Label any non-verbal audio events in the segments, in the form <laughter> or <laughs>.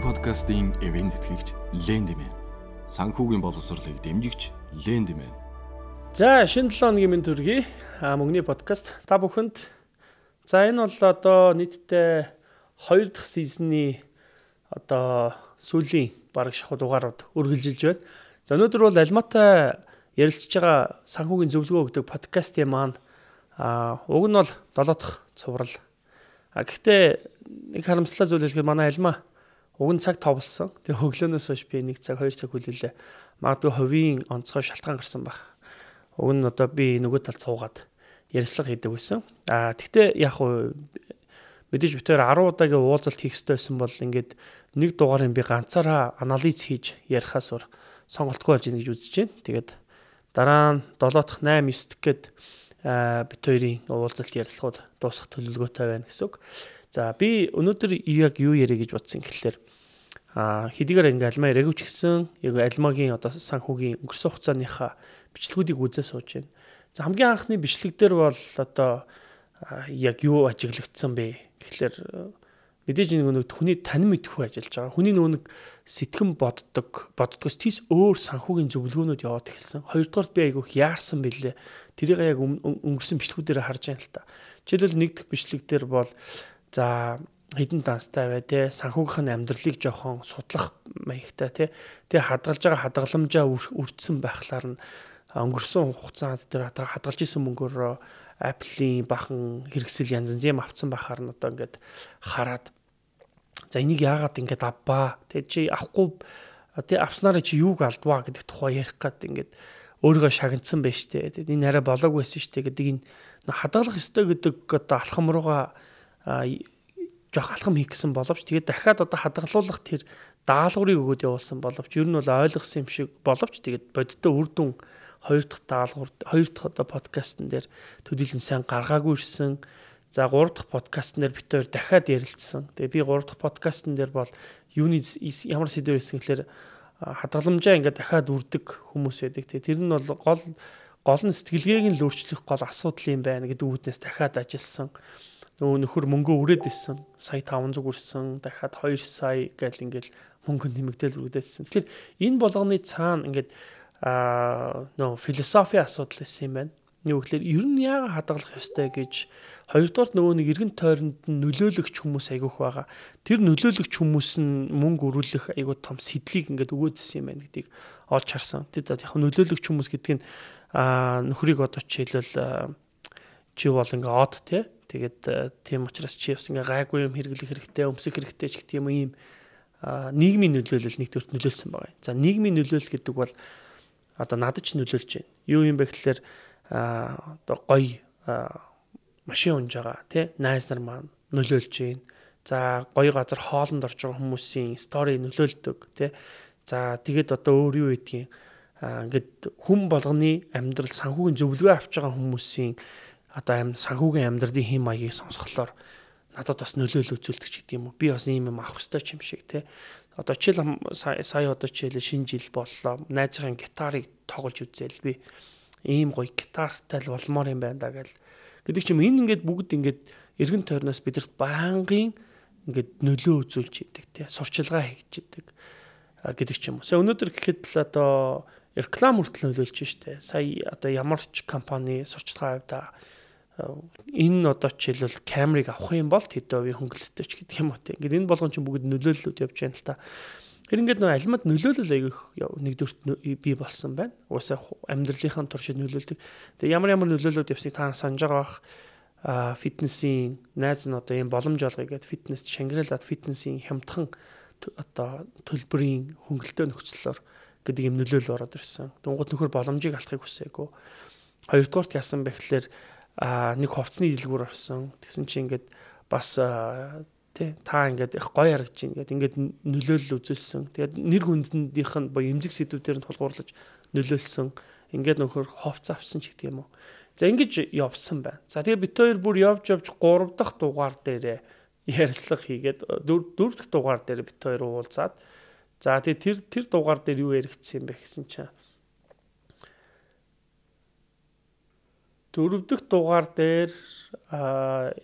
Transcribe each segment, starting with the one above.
Мөнгөний подкастын ивент тэтгэгч Лендимэн. Санхүүгийн боловсролыг дэмжигч Лендимэн. За шинэ 7 өдрийн мэнд төргий. А мөнгөний подкаст та бүхэнд за энэ бол одоо нийтдээ 2 дахь сизны одоо сүүлийн бараг шахуу дугаарууд үргэлжилж байна. За өнөөдөр бол Алматай ярилцж байгаа санхүүгийн зөвлөгөө өгдөг подкастын маань а уг нь бол 7 дахь цуврал. А гэхдээ нэг харамслалтай зүйл хэлэхэд манай Алмаа Уг нь цаг товлсон. Тэгээ хөглөөнөөс хойш би 1 цаг 2 цаг хүлээлээ. Магадгүй хувийн онцгой шалтгаан гарсан баг. Уг нь одоо би нөгөө талд суугаад ярилцлага хийдэг байсан. Аа тэгтээ яг хуу мэдээж битээр 10 удаагийн уулзалт хийх байсан бол ингээд нэг дугаарыг би ганцаараа анализ хийж ярихаас өөр сонголтгүй болж ийн гэж үзэж байна. Тэгээд дараа нь 7 дахь 8 9 дэх гээд бит хоёрын уулзалт ярилцлагууд дуусах төлөвлөгөөтэй байна гэсэн үг. За би өнөөдөр яг юу ярих гэж бодсон гэхэлэр а хэдийгээр ингээ альмаа яригвч гисэн яг альмагийн одоо санхүүгийн өнгөрсөн хугацааныхаа бичлэгүүдийг үзээ сууж байна. За хамгийн анхны бичлэг дээр бол одоо яг юу ажиглагдсан бэ гэхэлэр мэдээж нэг хүний танин мэдхүү ажиллаж байгаа. Хүний нөгөө нэг сэтгэн боддог, боддгоос тийс өөр санхүүгийн зөвлөгөөнүүд яваад эхэлсэн. Хоёрдугаарт би айгүйх яарсан бэлээ. Тэрийг яг өнгөрсөн бичлэгүүдээр харж байна л та. Жишээлбэл нэг дэх бичлэг дээр бол за хідэн данстай бай те санхүүгийнх нь амьдралыг жоохон судлах маягтай те тэгээ хадгалж байгаа хадгаламжаа үрдсэн байхлаар нь өнгөрсөн хугацаанд тэр хадгалж исэн мөнгөөр Apple-ийн бахан хэрэгсэл янз янз авцсан байхаар нь одоо ингээд хараад за энийг яагаад ингээд авбаа? Тэгээ чи авахгүй тэгээ авснараа чи юуг алдваа гэдэг тухай ярих гад ингээд өөрийгөө шагнацсан байж тээ. Энэ арай болоог байсан шүү дээ гэдэг энэ хадгалах ёстой гэдэг одоо алхам руугаа жоох алхам хийх гэсэн боловч тэгээд дахиад одоо хадгалуулах тэр даалгаврыг өгөөд явуулсан боловч ер нь бол ойлгосон юм шиг боловч тэгээд бодиттой үр дүн хоёр дахь даалгавар хоёр дахь одоо подкастн дээр төдийлөн сайн гаргаагүй ирсэн. За гурав дахь подкастн дээр хоёр дахиад ярилцсан. Тэгээ би гурав дахь подкастн дээр бол юуны ямар сэдвэр ирсэн гэхээр хадгаламжаа ингээд дахиад үрдэг хүмүүс байдаг. Тэгээ тэр нь бол гол гол нь сэтгэлгээг нь л өөрчлөх гол асуудал юм байна гэдэг үүднээс дахиад ажилласан нөгөө нөхөр мөнгөө үрээд исэн. Сая 500 үрсэн, дахиад 2 сая гэл ингээл мөнгө нэмэгдээл үргээдсэн. Тэгэхээр энэ болгоны цаана ингээд аа нөө философи асуудал байсан юм байна. Юу гэхээр ер нь яагаад хадгалах ёстой гэж хоёрдугаар нөгөө нэг эргэн тойронд нь нөлөөлөгч хүмүүс айгуух байгаа. Тэр нөлөөлөгч хүмүүс нь мөнгө өрүүлэх айгуу том сэдлийг ингээд өгөөдсөн юм байна гэдгийг олж харсан. Тэр яг нөлөөлөгч хүмүүс гэдэг нь аа нөхрийг одоо жишээлбэл чи бол ингээ од те Тэгээд э, тийм учраас чи бас ингээ гайгүй юм хэрэглэх хэрэгтэй, өмсөх хэрэгтэй ч гэх юм ийм нийгмийн нөлөөлөл нэгдүгürt нөлөөлсөн байгаа. За нийгмийн нөлөөлөл гэдэг бол одоо надад ч нөлөөлж байна. Юу юм бэ гэхээр одоо гоё машин унж байгаа тий найз нар маань нөлөөлж байна. За гоё газар хоолнд орж байгаа хүмүүсийн стори нөлөөлдөг тий. За тэгээд одоо өөр юу гэдгийг ингээд хүм болгоны амьдрал санхүүгийн зөвлөгөө авч байгаа хүмүүсийн одоо амин санхүүгийн амьдралын хэм маягийг сонсхолоор надад бас нөлөөлөл үзүүлдэг ч гэдэг юм уу. Би бас ийм юм авах хэрэгтэй юм шиг те. Одоо чил сая одоо чил шинэ жил боллоо. Найзын гитарыг тоглож үзээл би ийм гоё гитартай л болмоор юм байна да гэл. Гэдэг чим энэ ингээд бүгд ингээд эргэн тойрноос бидэрт байнгын ингээд нөлөө үзүүлж идэг те. Сурчилгаа хийж идэг гэдэг ч юм уу. Сая өнөөдөр гэхэд л одоо реклам хүртэл нөлөөлж штэ. Сая одоо ямар ч компани сурчлагын хувьд энэ одоо жишээлбэл камерыг авах юм бол тэд өвийн хөнгөлөлттэй ч гэдэг юм уу те. Ингээд энэ болгон чинь бүгд нөлөөллүүд явж байна л та. Ингээд нөө алимад нөлөөлөл аягих нэгдүгürt бий болсон байна. Уусаа амьдралынхаа туршид нөлөөлдөг. Тэгээ ямар ямар нөлөөллүүд явсныг та санаж байгаа бах а фитнесийн найз нь одоо ийм боломж олгоё гэдэг фитнес Шангрилад фитнесийн хямдхан одоо төлбөрийн хөнгөлөлтөө нөхцлөөр гэдэг юм нөлөөлөл ороод ирсэн. Дунгууд нөхөр боломжийг алдахыг хүсээгүй. Хоёрдугаарт яасан бэ гэхээр а нэг хувцсны дэлгүүр орсон. Тэгсэн чи ингээд бас тий та ингээд их гоё харагч ингээд ингээд нөлөөлөл үзүүлсэн. Тэгээд нэр хүнднийх нь боё эмзэг сэдвүүдээр нь тулгуурлаж нөлөөлсөн. Ингээд нөхөр хувц авсан ч гэдэг юм уу. За ингэж явсан байна. За тэгээ бит хоёр бүр явж явж 3 дахь дугаар дээрээ ярилцлага хийгээд 4 дахь дугаар дээр бит хоёр уулзаад за тэгээ тэр тэр дугаар дээр юу яригдсан юм бэ гэсэн чинь дөрөв дэх дугаар дээр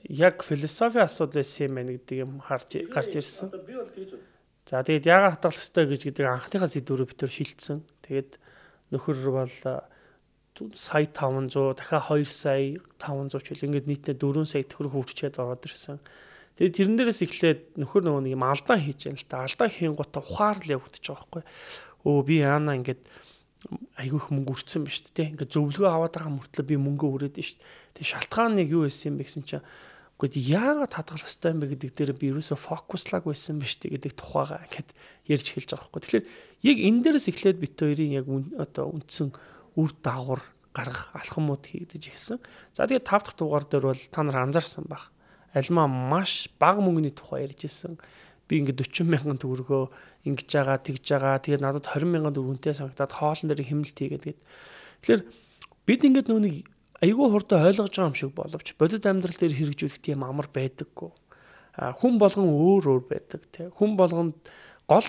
яг философи асуудал байсан юм байна гэдэг юм харж гарч ирсэн. За тэгээд яагаад хатгах ёстой гэж гэдэг анхныхаа сэдвүүрээ бид төр шилжсэн. Тэгээд нөхөр бол сая 500 дахиад 2 сая 500 ч үл ингээд нийтдээ 4 сая төгрөг хөвчгээд ороод ирсэн. Тэгээд тэрэн дээрээс эхлээд нөхөр нөгөө нэг юм алдаа хийж яана л та. Алдаа хийн гутаа ухаар л явагдаж байгаа байхгүй. Өө би яана ингээд айгүй их мөнгө өрцсөн ба шүү дээ. Ингээд зөвлөгөө аваад байгаа мөртлөө би мөнгө өрөөд шүү дээ. Тэгээд шалтгаан нэг юу байсан юм бэ гэсэн чинь Гэхдээ яагаад хадгалах хэрэгтэй юм бэ гэдэг дээр би ерөөсөө фокуслаг байсан ба штэ гэдэг тухайгаа ингээд ярьж эхэлж байгаа байхгүй. Тэгэхээр яг энэ дээрээс эхлээд бит хоёрын яг одоо үндсэн үр дагавар гаргах алхамуд хийгдэж эхэлсэн. За тэгээд тав дахь дугаар дээр бол та нар анзаарсан баг. Альмаа маш бага мөнгөний тухай ярьж ирсэн. Би ингээд 40 мянган төгрөгөө ингэж байгаа, тэгж байгаа. Тэгээд надад 20 мянган төгрөгөнтэй санагдаад хоолн дээр хэмнэлт хийгээд гээд. Тэгэхээр бид ингээд нэг айгүй хурдан ойлгож байгаа юм шиг боловч бодит амьдрал дээр хэрэгжүүлэх тийм амар байдаггүй. Хүн болгон өөр өөр байдаг тий. Хүн болгонд гол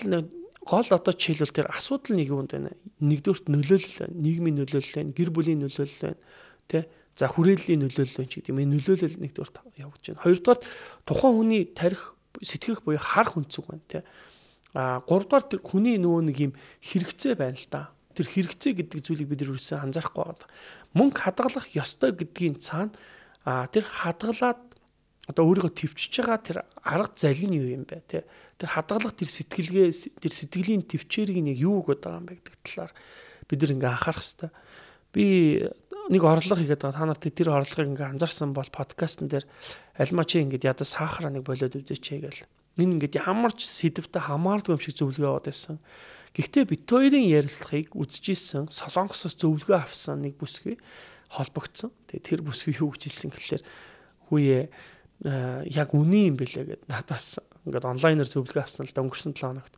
гол одоо жишээлбэл тэр асуудал нэг юунд байна. Нэгдүгürt нөлөөлөл байна. Нийгмийн нөлөөлөл байна. Гэр бүлийн нөлөөлөл байна. Тий. За хүрээллийн нөлөөлөл байна ч гэдэг юм. Энэ нөлөөлөл нэгдүгürt явж байна. Хоёрдугаар тухайн хүний тарих сэтгэх буюу харах өнцөг байна тий. А гуравдугаар тэр хүний нөгөө нэг юм хэрэгцээ байна л да тэр хэрэгцээ гэдэг зүйлийг бид ерөөсөө анзаарахгүй байгаа. Мөнгө хадгалах ёстой гэдгийн цаана а тэр хадгалаад одоо өөрийгөө төвчж байгаа тэр арга зал нь юу юм бэ те тэр хадгалах тэр сэтгэлгээ тэр сэтгэлийн төвчээрийг нэг юу өгöd байгаа юм бэ гэдэг талаар бид нэг анхаарах хэрэгтэй. Би нэг орлого хийгээд байгаа. Та нарт тэр орлогыг ингээ анзаарсан бол подкастн дээр альма чи ингээ ядаа сахара нэг болоод үзээч гээл. Энэ ингээ ямар ч сэдвтэй хамаардгүй юм шиг зөвлөгөө аваад байсан. Гэхдээ бит хоёрын ярилцлагыг үзчихсэн Солонгосоос зөвлөгөө авсан нэг бүсгүй холбогдсон. Тэгээ тэр бүсгүй юу гэж хэлсэн гэхэлэр хүүе яг үний юм бэлээ гэд надаас ингээд онлайнаар зөвлөгөө авсан л да өнгөрсөн 7 хоногт.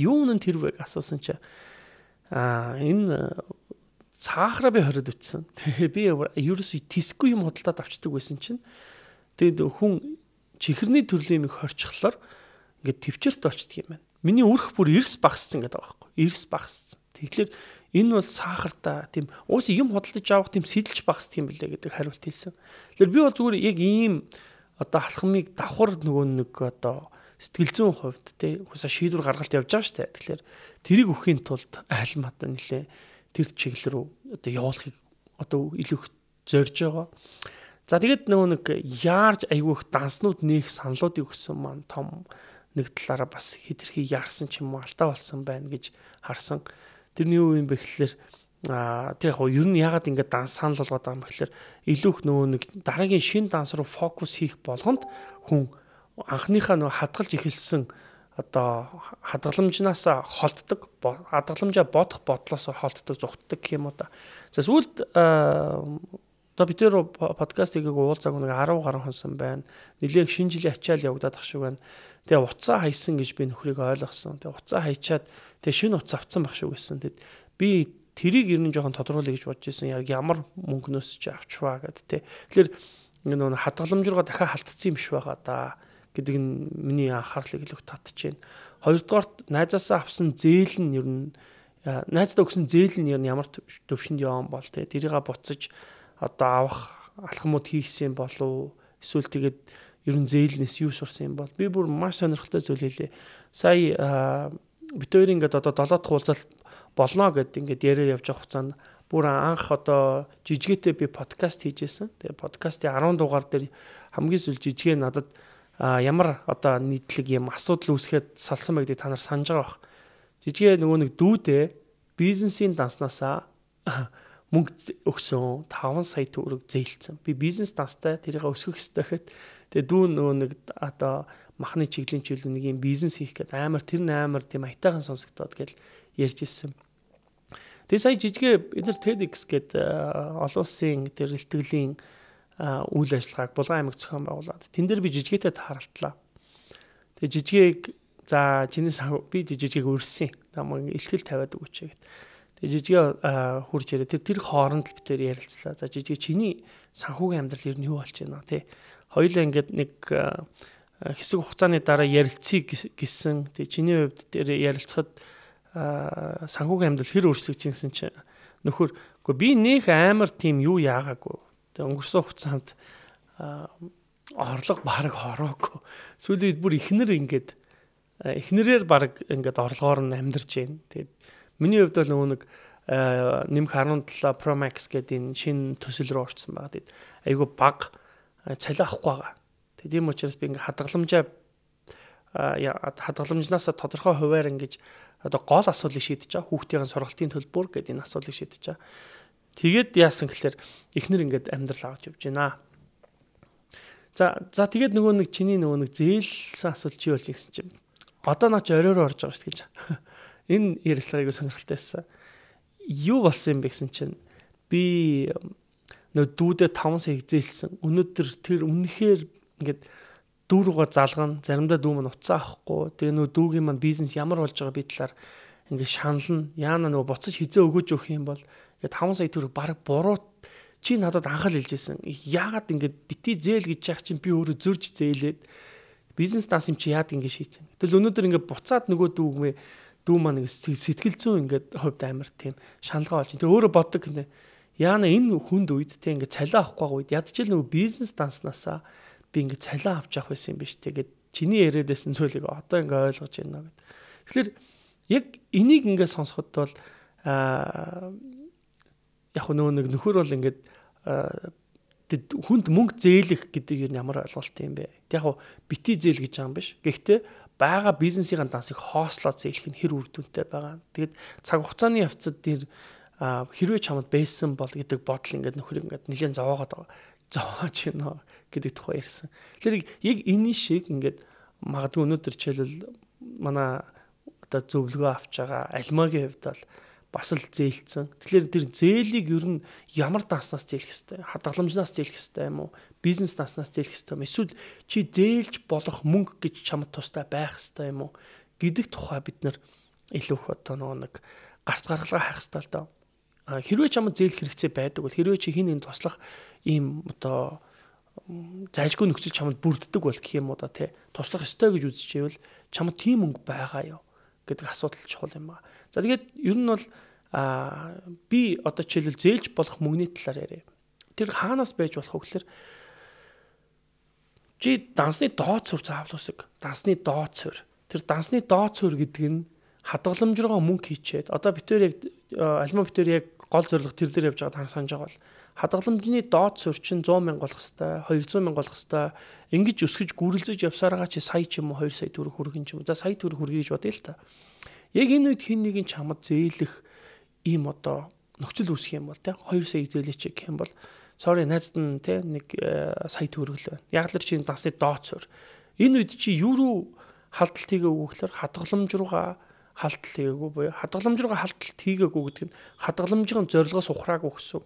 Юу нэн тэр вэ асуусан чи а энэ цаахраа би хориод үтсэн. Тэгээ би ерөөсөй тисгүй юм худалдаад авчдаг байсан чинь тэгээд хүн чихэрний төрлийн юм хорчхолоор ингээд төвчөрт очдөг юм байна. Миний үрх бүр эрс багссан гэдэг байгаа байхгүй. Эрс багссан. Тэгэхээр энэ бол сахартай тийм уус юм худалдаж авах тийм сэтэлж багсдаг юм билээ гэдэг хариулт хэлсэн. Тэгэхээр би бол зүгээр яг ийм одоо алхмыг давхар нөгөө нэг одоо сэтгэл зүйн хувьд те хүсэ шийдвэр гаргалт явж байгаа дээ. Тэгэхээр тэрийг өхийн тулд аль мата нилээ тэр чиглэл рүү одоо явуулахыг одоо илүү зорж байгаа. За тэгээд нөгөө нэг яарж айгүйх данснууд нээх саналуудыг өгсөн маань том нэг талаараа бас хитрхи яарсан ч юм уу алдаа болсон байна гэж харсан. Тэрний юу юм бэ гэхэлэр а тэр яг ер нь ягаад ингэ данс санал болгоод байгаа юм гэхэлэр илүүх нөгөө нэг дараагийн шин данс руу фокус хийх болгонд хүн анхныхаа нөгөө хадгалж эхэлсэн одоо хадгаламжнаас холддог хадгаламжаа бодох бодлоос холддог зүгтдэг гэх юм уу да. За сүүлд одоо бид нэр подкастыг уулзааг нэг 10 гаруй хонсон байна. Нилээх шинэ жилийн ачаал явагдаад ах шиг байна. Тэгээ уцаа хайсан гэж би нөхрийг ойлгосон. Тэгээ уцаа хайчаад тэгээ шинэ уцаа авцсан байх шүү гэсэн. Тэгэд би тэрийг ер нь жоохон тодруулъя гэж бодож исэн. Яг ямар мөнгнөөс ч авчваа гэд тэ. Тэгэхээр энэ нэг хадгаламж руугаа дахиад халтцсан юм биш байгаа да гэдэг нь миний анхаарлыг илүү татчихээн. Хоёрдугаарт найзаасаа авсан зээл нь ер нь найздаа өгсөн зээл нь ер нь ямар төвшөнд явсан бол тэ тэрийгээ буцаж одоо авах алхамуд хийсэн болов эсвэл тэгээд ер нь зээлнээс юу сурсан юм бол би бүр маш сонирхолтой зүйл хэлээ. Сая бид хоёр ингээд одоо 7 дахь уулзалт болно гэд ингээд яриа явж байгаа хугацаанд бүр анх одоо жижигээтэй би подкаст хийжсэн. Тэгээ подкастын 10 дугаар дээр хамгийн сүүл жижигээ надад ямар одоо нийтлэг юм асуудал үүсгээд салсан байх гэдгийг та нар санаж байгаа бах. Жижигээ нөгөө нэг дүүдээ бизнесийн данснасаа <coughs> мөнгө өгсөн 5 сая төгрөг зээлцсэн. Би бизнес данстай тэрийг өсгөх ёстой гэхэд Тэгээ дүү нөгөө нэг одоо махны чиглэлийн чиглэл нэг юм бизнес хийх гээд амар тэр амар тийм аятайхан сонсогдоод гэл ярьж ирсэн. Тэгээ сая жижигэ нар TEDx гээд олон улсын тэр илтгэлийн үйл ажиллагааг Булган аймаг зохион байгуулад тэн дээр би жижигэтэй тааралтлаа. Тэгээ жижигээг за чиний сав би жижигээг өрсөн. Намайг илтгэл тавиад өгөөч гэд. Тэгээ жижигээ хурж ирээ тэр тэр хооронд л битээр ярилцлаа. За жижигээ чиний санхүүгийн амьдрал ер нь юу болж байна те хоёулаа ингээд нэг хэсэг хугацааны дараа ярилцъя гэсэн. Тэгээ чиний хувьд тэр ярилцахад санхүүгийн амьдрал хэр өөрчлөгдөж гэсэн чинь нөхөр үгүй би нөх амар тийм юу яагаагүй. Тэгээ өнгөрсөн хугацаанд орлого баг хороогүй. Сүүлийн бүр ихнэр ингээд эхнэрээр баг ингээд орлогоор нь амьдарч байна. Тэгээд миний хувьд бол нөгөө нэг нэмэх 17 Pro Max гэдэг энэ шинэ төсөл рүү орсон байгаа. Тэгээд айгүй баг цалин авахгүй байгаа. Тэгээд ийм учраас би ингээд хадгаламжаа хадгаламжнаас тодорхой хуваар ингэж одоо гол асуудлыг шийдэж байгаа. Хүүхдийн сургалтын төлбөр гэдэг энэ асуудлыг шийдэж байгаа. Тэгээд яасан гэхээр эхнэр ингээд амьдрал авч явж байна. За за тэгээд нөгөө нэг чиний нөгөө нэг зээлсэн асуулт чи болж ирсэн чинь одоо наач оройроо орж байгаа шүү гэж. <laughs> Энэ ярилцлагыг сонирхолтойсэн юу болсон юм бэ гэсэн чинь би нөө дүүдээ 5 сая зээлсэн. Өнөөдөр тэр үнэхээр ингээд дүү рүүгээ залгана. Заримдаа дүү маань уцаа авахгүй. Тэгээ нөө дүүгийн маань бизнес ямар болж байгаа би талаар ингээд шанална. Яана нөгөө буцаж хизээ өгөөж өгөх юм бол ингээд 5 сая төгрөг баг буруу чи надад анхаал хэлжсэн. Яагаад ингээд бити зээл гэж яах чинь би өөрөө зөрж зээлээд бизнес даас юм чи яад ингээд шийдсэн. Тэгэл өнөөдөр ингээд буцаад нөгөө дүүгмээ дүү маань сэтгэл зүйн ингээд хувьд амар тийм шаналгаа болж. Тэгээ өөрөө боддог гэнэ. Яана энэ хүнд үед тийм ингээд цалиа авахгүй үед ядчил нөгөө бизнес данснасаа би ингээд цалиа авч явах байсан юм биш тэгээд чиний яриадсэн зүйлийг одоо ингээд ойлгож байна гэд. Тэгэхээр яг энийг ингээд сонсоход бол аа яг нөгөө нэг нөхөр бол ингээд хүнд мөнгө зээлэх гэдэг нь ямар ойлголт юм бэ? Яг бити зээл гэж байгаа юм биш. Гэхдээ байгаа бизнесийн дансыг хоослоо зээлэх нь хэр үр дүнтэй байгаа. Тэгэд цаг хугацааны явцад дэр хэрвээ чамд байсан бол гэдэг бодол ингээд нөхөр ингээд нэлээд зовоогоод. Зовоож байна гэдэг тухай ярьсан. Тэгэхээр яг энэ шиг ингээд магадгүй өнөөдөр жишээлбэл манай одоо зөвлөгөө авч байгаа альмагийн хувьд бол бас л зээлцсэн. Тэгэхээр тэр зээлийг ер нь ямар даснаас зээлэх хэвтэй? Хадгаламжнаас зээлэх хэвтэй юм уу? Бизнес даснаас зээлэх хэвтэй юм? Эсвэл чи зээлж болох мөнгө гэж чамд тустай байх хэвтэй юм уу? гэдэг тухай бид нар илүү их одоо нэг гарц гаргалгаа хайх хэвтэй л доо. Хэрвээ чамд зээлэх хэрэгцээ байдаг бол хэрвээ чи хин энэ туслах ийм одоо зайжгүй нөхцөл чамд бүрддэг бол гэх юм уу да тий туслах ёстой гэж үзчихвэл чамд тийм мөнгө байгаа юу гэдэг асуудал чухал юм байна. За тэгээд ер нь бол а би одоо жишээлбэл зээлж болох мөнгөний талаар яриа. Тэр хаанаас байж болох вэ гэхээр чи дансны доод сур заавал усаг. Дансны доод сур. Тэр дансны доод сур гэдэг нь хадгаламж руугаа мөнгө хийчээд одоо битээр альма битээр яг гол зорилго тэр дээр явж байгааг санаж байгаа бол хадгаламжны доод сур чинь 100 мянга болох хэвээр 200 мянга болох хэвээр ингэж өсгөж гүрэлзэж явсараа чи сая ч юм уу 2 сая төгрөг хүргэн ч юм за сая төгрөг хүргэе гэж бодъё л та. Яг энэ үед хин нэгэн чамд зээлэх ийм одоо нөхцөл үүсэх юм бол те 2 саяг зээлээч гэх юм бол sorry найзд нь те нэг э, сая төгрөг л байна. Яг л чи дасны дооцор. Энэ үед чи юу руу халдалт хийгээгүй гэхээр хадгаламж руугаа халдалт хийгээгүй буюу хадгаламж руугаа халдалт хийгээгүй гэдэг нь хадгаламжийн зорилгоос ухраагүй гэсэн.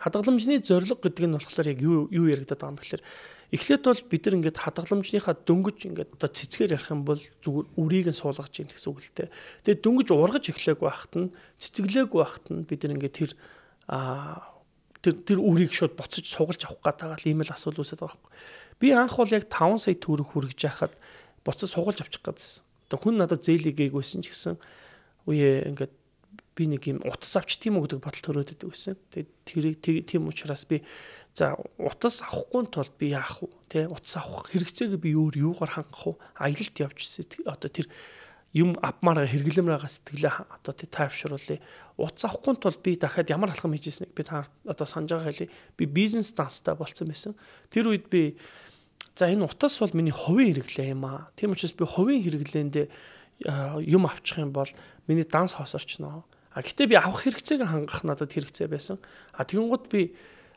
Хадгаламжны зорилго гэдэг нь болохоор яг юу юу яригадаад байгаа юм гэхээр Эхлээд бол бид нар ингээд хадгаламжныхаа дөнгөж ингээд одоо цэцгээр ярих юм бол зүгээр үрийг нь суулгаж юм гэсэн үг л дээ. Тэгээд дөнгөж ургаж эхлэегүй байхад нь цэцгэлээгүй байхад нь бид нар ингээд тэр аа тэр тэр үрийг шууд боцож суулгаж авах гэдэг ийм л асуудал үүсэж байгаа байхгүй. Би анх бол яг 5 сая төгрөг хүргэж яхад боцож суулгаж авчих гэдсэн. Одоо хүн надад зээлийг гээгүйсэн ч гэсэн үе ингээд би нэг юм утас авч тийм үү гэдэг бодол төрөөд идэв гэсэн. Тэгээд тэрийг тийм учраас би За утас авахгүй тул би яах вэ? Тэ утас авах хэрэгцээг би өөр юугаар хангах вэ? Аялалд явж одоо тэр юм авмаараа хэрэглэмээрээ сэтгэлээ одоо тий тайвшруулъя. Утас авахгүй тул би дахиад ямар алхам хийжсэнийг би та одоо санаж байгаа хэлий. Би бизнес данстай болцсон байсан. Тэр үед би за энэ утас бол миний хувийн хэрэглээ юм аа. Тийм учраас би хувийн хэрэглээндээ юм авчих юм бол миний данс хосорчноо. А гэтээ би авах хэрэгцээг хангах надад хэрэгцээ байсан. А тэгэн гут би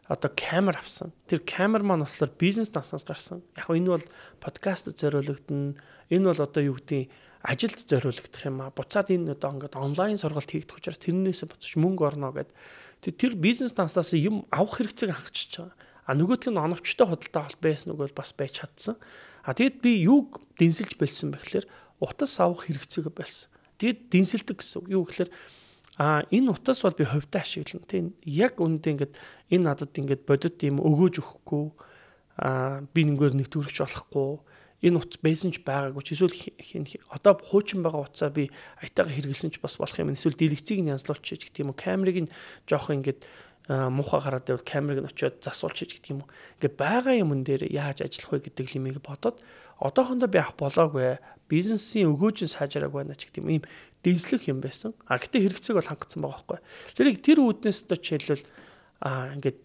одоо камер авсан. Тэр камер маань болохоор бизнес таснаас гарсан. Яг энэ бол подкаст зориулагдана. Энэ бол одоо юу гэдгийг ажилд зориулагдах юм а. Буцаад энэ одоо ингээд онлайн сургалт хийгдэх учраас тэрнээс буцаж мөнгө орно гэд. Тэр бизнес таснаас юм авах хэрэгцээг хангачиж байгаа. А нөгөөдг нь оновчтой худалдаа холт байсан үг бол бас байж чадсан. А тэгэд би юуг дэнсэлж болсон бэ гэхээр утас авах хэрэгцээг байсан. Тэгэд дэнсэлдэг гэсэн үг. Юу гэхээр А энэ утас бол би хувьдаа ашиглана. Тийм яг үүндээ ингээд энэ надад ингээд бодит юм өгөөж өгөхгүй. А би нэгээр нэг төрөгч болохгүй. Энэ утас байсан ч байгаагүй. Ч эсвэл одоо хуучин байгаа утсаа би аятайгаа хэрэгэлсэн ч бас болох юм. Эсвэл дэлгэцийг нь янзлуулчих гэх юм уу? Камерыг нь жоох ингээд муухай гараад байвал камерыг нь очиод засуулчих гэх юм уу? Ингээд байгаа юм дээр яаж ажиллах вэ гэдэг лимийг бодоод одоохондоо би авах болоогүй. Бизнесийн өгөөжин сайжрааг байна ч гэдэг юм дийслэх юм байсан. А гэтээ хэрэгцээг бол хангацсан байгаа байхгүй. Тэрийг тэр үүднээс одоо жишээлбэл а ингээд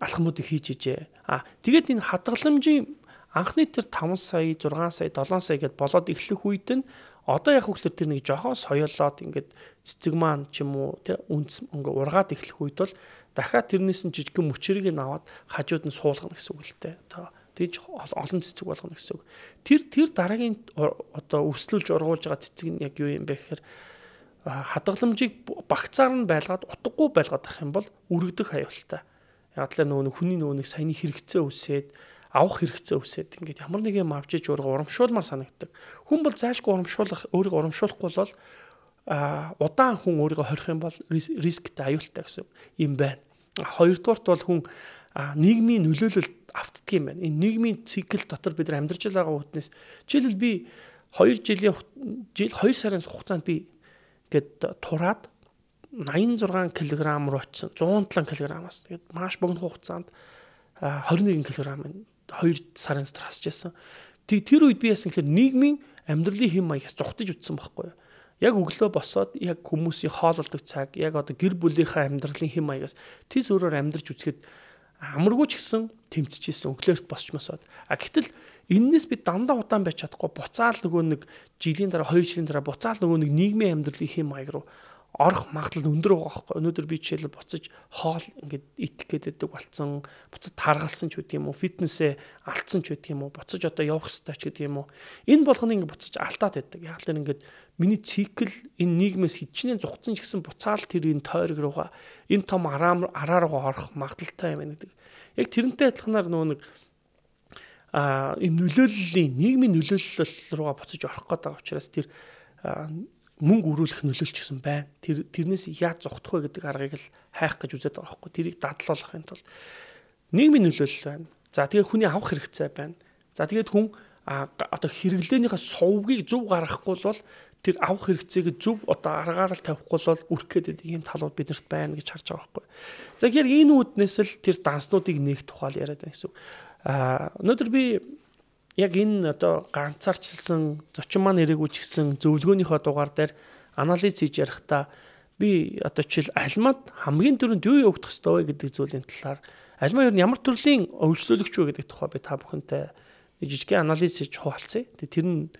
алхмуудыг хийж ижээ. А тэгээд энэ хадгаламжийн анхны тэр 5 сая, 6 сая, 7 сая гэд болоод эхлэх үед нь одоо яг хөлтөр тэр нэг жохоо соёолоод ингээд цэцэг маань ч юм уу тий үнс ингээ ургаад эхлэх үед бол дахиад тэрнээс нь жижигхэн мөчрийг нь аваад хажууд нь суулгана гэсэн үг л дээ. Одоо тэгж олон цэцэг болгоно гэсэн үг. Тэр тэр дараагийн одоо өрсөлдүүлж ургуулж байгаа цэцэг нь яг юу юм бэ гэхээр хадгаламжийг багцаар нь байлгаад утгагүй байлгаад ах юм бол үргэлдэх аюултай. Яг л нөгөө хүний нөгөө саяны хэрэгцээ үсээд авах хэрэгцээ үсээд ингээд ямар нэг юм авчиж урга урамшуулмаар санагддаг. Хүн бол заашгүй урамшуулах өөрийгөө урамшуулахгүй бол а удаан хүн өөрийгөө хорих юм бол рисктэй аюултай гэсэн юм байна. Хоёрдугаарт бол хүн нийгмийн нөлөөлөлд автдаг юм байна. Энэ нийгмийн цикл дотор бид нар амьдарч байгаа хүтнээс жишээлбэл би 2 жилийн жил 2 сарын хугацаанд би гээд тураад 86 кг руу очсон 107 кг-аас тэгээд маш богино хугацаанд 21 кг 2 сарын дотор хасж байсан. Тэг тэр үед би яасан гэхээр нийгмийн амьдралын хэм маягаас зүхтэж үтсэн байхгүй юу? Яг өглөө босоод яг хүмүүсийн хоололдог цаг, яг одоо гэр бүлийнхаа амьдралын хэм маягаас тэс өөрөөр амьдарч үцхэд амаргүй ч гэсэн тэмцэжсэн өглөөрт босчмосоод. А гэтэл эннээс би дандаа удаан байж чадахгүй буцаал нөгөө нэг жилийн дараа 2 жилийн дараа буцаал нөгөө нэг нийгмийн амьдралын хэм маяг руу орох магадлал өндөр байгаа байхгүй. Өнөөдөр би жишээл буцаж хоол ингээд итэх гэдэг болцсон буцаж таргалсан ч гэдэг юм уу фитнесээ алдсан ч гэдэг юм уу буцаж одоо явах хэрэгтэй ч гэдэг юм уу. Энэ болгоны ингээд буцаж алдаад байдаг. Яг л ингээд миний цикл энэ нийгмээс хидчнээ зугцсан ч гэсэн буцаал тэр энэ тойрог руугаа энэ том араа араа руугаа орох магадлалтай юм гэдэг. Яг тэрнтэй адилханаар нөгөө нэг а юм нөлөөллийн нийгмийн нөлөөлөл руугаа буцаж орох гэдэг учраас тэр мөнгө өрүүлэх нөлөөлч гэсэн байна. Тэр тэрнээс яаж зогтох вэ гэдэг аргыг л хайх гэж үзээд байгаа байхгүй. Тэрийг дадлуулахын тулд нийгмийн нөлөөлөл байна. За тэгээ хүний авах хэрэгцээ байна. За тэгээд хүн одоо хэрэглээнийхээ сувгийг зөв гаргахгүй бол тэр авах хэрэгцээг зөв одоо аргаар л тавихгүй бол үрх гэдэг ийм талууд биднэрт байна гэж харж байгаа байхгүй. За тэгэхээр энэ үүднээс л тэр данснуудыг нээх тухайл яриад байна гэсэн. Аа өнөөдөр би яг энэ одоо ганцаарчилсан зочин маань хэрэгүүлчихсэн зөвлөгөөнийхөө дугаар дээр анализ хийж ярихдаа би одоо жишээл альмад хамгийн түрүүнд юу явагдах ёстой вэ гэдэг зүйлийн талаар альмаа ер нь ямар төрлийн өвчлөлөгч вэ гэдэг тухай би та бүхэнтэй жижигхэн анализ хийж хуваалцъя. Тэгээ тэр нь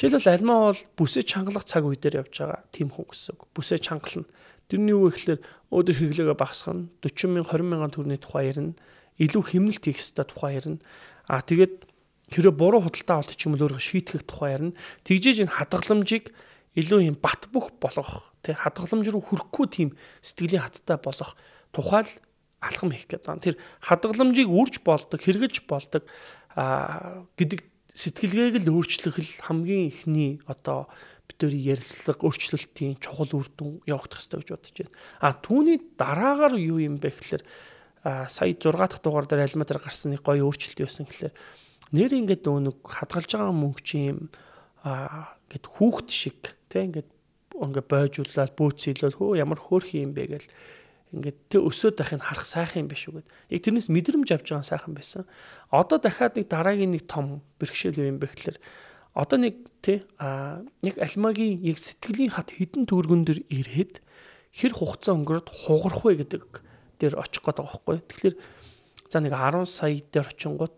жишээлбэл альмаа бол бүсээ чангалах цаг үе дээр явж байгаа тийм хүн гэсэн үг. Бүсээ чангална. Тэрний юу вэ гэхээр өөдөр хэрэглээгээ багасгана. 40 мянга 20 мянган төгрөний тухай ярина. Илүү хэмнэлт хийх ёстой тухай ярина. Аа тэгээд хэрэв буруу худалдаа авалт ч юм уу өөрөө шийтгэх тухай ярина. Тэгжээж энэ хадгаламжийг илүү юм бат бөх болгох тий хадгаламж руу хүрэхгүй тийм сэтгэлийн хаттай болох тухай л алхам хийх гэдэг. Тэр хадгаламжийг үрж болдог, хэрэгэж болдог а гэдэг сэтгэлгээг л өөрчлөх л хамгийн ихний одоо битүүрийн ярилцлага өөрчлөлтийн чухал үр дүн явагдах хэрэгтэй гэж бодож байна. А түүний дараагаар юу юм бэ гэхээр сая 6 дахь дугаар дээр альма дээр гарсан нэг гоё өөрчлөлт байсан гэхээр нэр ингээд нөгөө нэг хадгалж байгаа мөнгө чи юм аа гэд хүүхд шиг тий ингээд ингээд бойжуулаад бөөцөөлөл хөө ямар хөөрх юм бэ гэл ингээд тэг өсөөд дахин харах сайхан юм биш үү гэд. Яг тэрнээс мэдрэмж авч байгаа сайхан байсан. Одоо дахиад нэг дараагийн нэг том бэрхшээл юм бэ гэхэлэр одоо нэг тий а яг альмагийн яг сэтгэлийн хат хідэн төгргөн дэр ирээд хэр хугацаа өнгөрөөд хугарах вэ гэдэг дээр очих гээд байгаа байхгүй. Тэгэхээр за нэг 10 сая дээр очингууд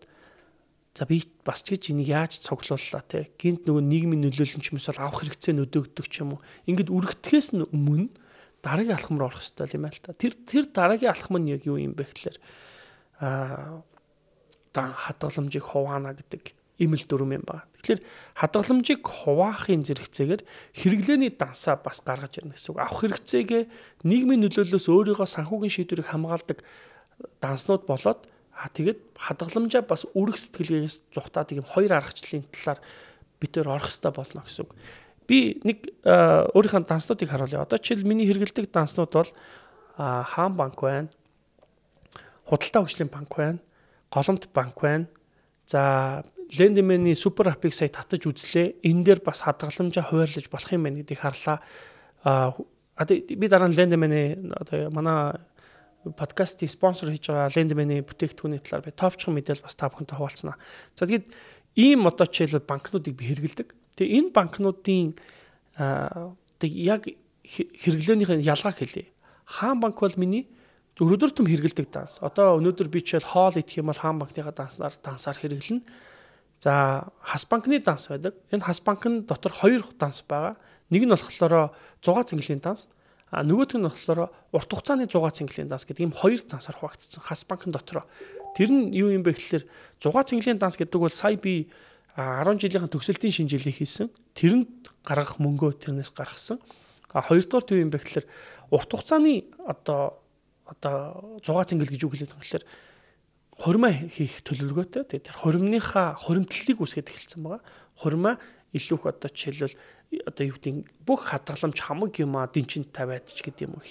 За би бас ч гэж энийг яаж цуглууллаа те. Гинт нөгөө нийгмийн нөлөөлөл ч юм уу авах хэрэгцээ нөдөөгдөг ч юм уу. Ингээд үргэлтгэхээс нь өмнө дараагийн алхам руу орох хэрэгтэй юм байна л та. Тэр тэр дараагийн алхам нь яг юу юм бэ гэхээр аа та хадгаламжийг хуваана гэдэг имэл дүрм юм байна. Тэгэхээр хадгаламжийг хуваахын зэрэгцээгээр хэрэглээний дансаа бас гаргаж ирнэ гэсэн үг. Авах хэрэгцээгээ нийгмийн нөлөөллөөс өөрийнхөө санхүүгийн шийдвэрийг хамгаалдаг данснууд болоод А тэгээд хадгаламжаа бас үрэх сэтгэлгээс зүхтаад ийм хоёр аргачлалын талаар бид төр орох хэрэгтэй болно гэсэн үг. Би нэг өөрийнхөө данснуудыг харуулъя. Одоо жишээл миний хэрэгэлдэг данснууд бол хаан банк байна. Худалдаа хөгжлийн банк байна. Голомт банк байна. За Lendman-ийн супер апыг сая татаж үзлээ. Энэ дээр бас хадгаламжаа хуваарлаж болох юм байна гэдгийг харлаа. А би дараа нь Lendman-ийн одоо манай подкастын спонсор хийж байгаа Lendman-ийн бүтээгдэхүүний талаар би товчхон мэдээлэл бас та бүхэнтэй хуваалцсанаа. За тэгээд ийм одоо жишээлбэл банкнуудыг би хэрэгэлдэг. Тэгээ энэ банкнуудын тэг яг хэрэглээнийхээ ялгааг хэлье. Хаан банк бол миний өдөр төм хэрэгэлдэг данс. Одоо өнөөдөр би чийл хоол идэх юм бол хаан банкныхаа данснаар дансаар хэрэглэнэ. За хас банкны данс байдаг. Энэ хас банкн дотор хоёр данс байгаа. Нэг нь болохоор 6 цэнгэлийн данс. А нөгөөх нь болохоор урт хугацааны 6 цэнгэлийн данс гэдэг ийм хоёр дансаар хуваагдсан. Хас банкн дотор. Тэр нь юу юм бэ гэхээр 6 цэнгэлийн данс гэдэг бол сая би 10 жилийн төгсөлтийн шинжилгээ хийсэн. Тэрэнд гаргах мөнгөө тэрнээс гаргасан. А хоёрдугаар төв юм бэ гэхээр урт хугацааны одоо одоо 6 цэнгэл гэж үг хэлээд байгаа гэхээр хурмаа хийх төлөвлөгөөтэй. Тэгээд тэр хуримныхаа хуримтлалыг үсгээд эхэлсэн байгаа. Хурмаа илүү их одоо жишээлбэл одоо юу гэдэг бүх хадгаламж хамаг юм а дэнчинд тавиад ч гэдэг юм уу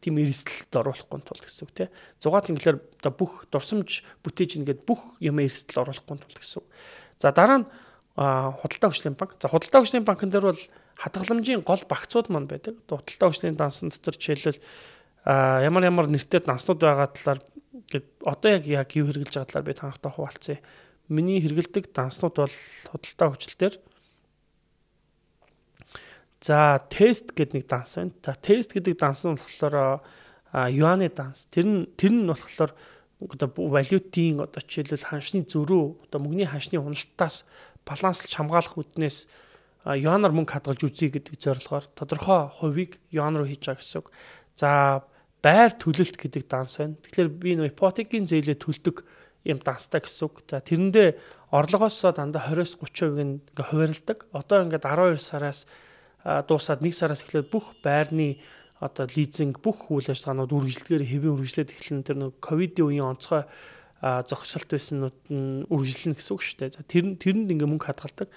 тийм эрсдэлд оруулахгүй тул гэсэн үг тий. 6 цэнгэлэр одоо бүх дурсамж бүтээж ингээд бүх юм эрсдэлд оруулахгүй тул гэсэн үг. За дараа нь худалдаа хүчлийн банк. За худалдаа хүчлийн банкн дээр бол хадгаламжийн гол багцууд маань байдаг. Худалдаа хүчлийн дансан дотор жишээлбэл ямар ямар нэртэй данснууд байгаа талаар гээд одоо яг яг юу хэрэгжилж байгаа талаар би танахтай хуваалцъя. Миний хэрэгэлдэг данснууд бол худалдаа хүчлэлээр За тест гэдэг нэг данс байна. За тест гэдэг данс нь болохоор юаны данс. Тэр нь тэр нь болохоор одоо валютын одоо жишээлбэл ханшны зөрүү одоо мөнгөний ханшны уналтаас баланслж хамгаалах үднээс юанаар мөнгө хадгалж үзье гэдэг зорилгоор тодорхой хувийг юан руу хийж байгаа гэсэн үг. За байр төлөлт гэдэг данс байна. Тэгэхээр би нөө ипотекийн зээлээ төлдөг юм данстай гэсэн үг. За тэрэндээ орлогоос дандаа 20-30% ингээ хуваарилдаг. Одоо ингээд 12 сараас дуусаад 1 сараас эхлээд бүх байрны одоо лизинг бүх үйл ажиллагаанууд үргэлжлэгээр хэвэн үргэлжлээд эхлэн тэр нэг ковидын үеийн онцгой зогсолт байснууд нь үргэлжлэнэ гэсэн үг шүү дээ. За тэр тэрэнд ингээ мөнгө хадгалдаг.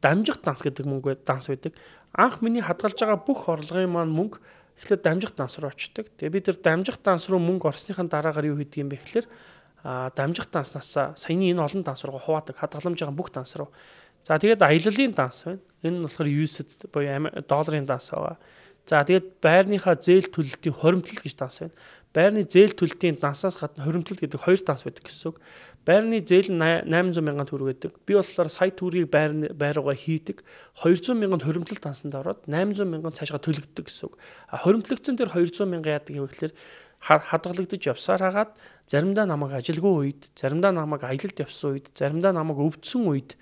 Дамжих данс гэдэг мөнгө данс байдаг. Анх миний хадгалж байгаа бүх орлогын маань мөнгө эхлээд дамжих данс руу очдог. Тэгээ би тэр дамжих данс руу мөнгө орсныхаа дараагаар юу хийдэг юм бэ гэхээр а дамжих данснаас саяны энэ олон данс руу хуваадаг хадгаламж байгаа бүх данс руу За тэгээд аяллалын данс байна. Энэ нь болохоор USD буюу долларын данс байгаа. За тэгээд байрныхаа зээл төлөлтийн хоримтлал гэж данс байна. Байрны зээл төлөлтийн дансаас гадна хоримтлал гэдэг хоёр данс байдаг гэсэн үг. Байрны зээл нь 800 мянган төгрөг байдаг. Би болохоор сая төгрөгийг байр байруугаа хийдэг. 200 мянган хоримтлал дансанд ороод 800 мянган цаашгаа төлөгддөг гэсэн үг. А хоримтлагдсан тэр 200 мянган яадаг юм гэхээр хадгалагдаж явсаар хагаад заримдаа намайг ажилгүй үед, заримдаа намайг аялалд явсан үед, заримдаа намайг өвдсөн үед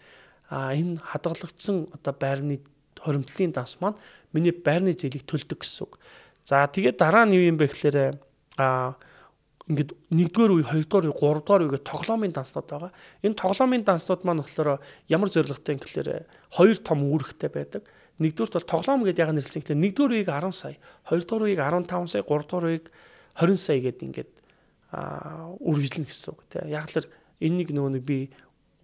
энэ хадгалагдсан одоо байрны хоримтлын данс маань миний байрны зээлийг төлдөг гэсэн үг. За тэгээд дараа нь юу юм бэ гэхээр а ингээд нэгдүгээр үе, хоёрдугаар үе, гуравдугаар үе гэх тоглоомын данснууд байгаа. Энэ тоглоомын данснууд маань болохоор ямар зорилготой юм гэхээр хоёр том үүрэгтэй байдаг. Нэгдүгürt бол тоглоом гэдээ яг нэрлсэн гэхээр нэгдүгээр үеийг 10 сая, хоёрдугаар үеийг 15 сая, гуравдугаар үеийг 20 сая гэдэг ингээд үргэлжлэнэ гэсэн үг тийм. Яг л энэ нэг нөгөө нэг би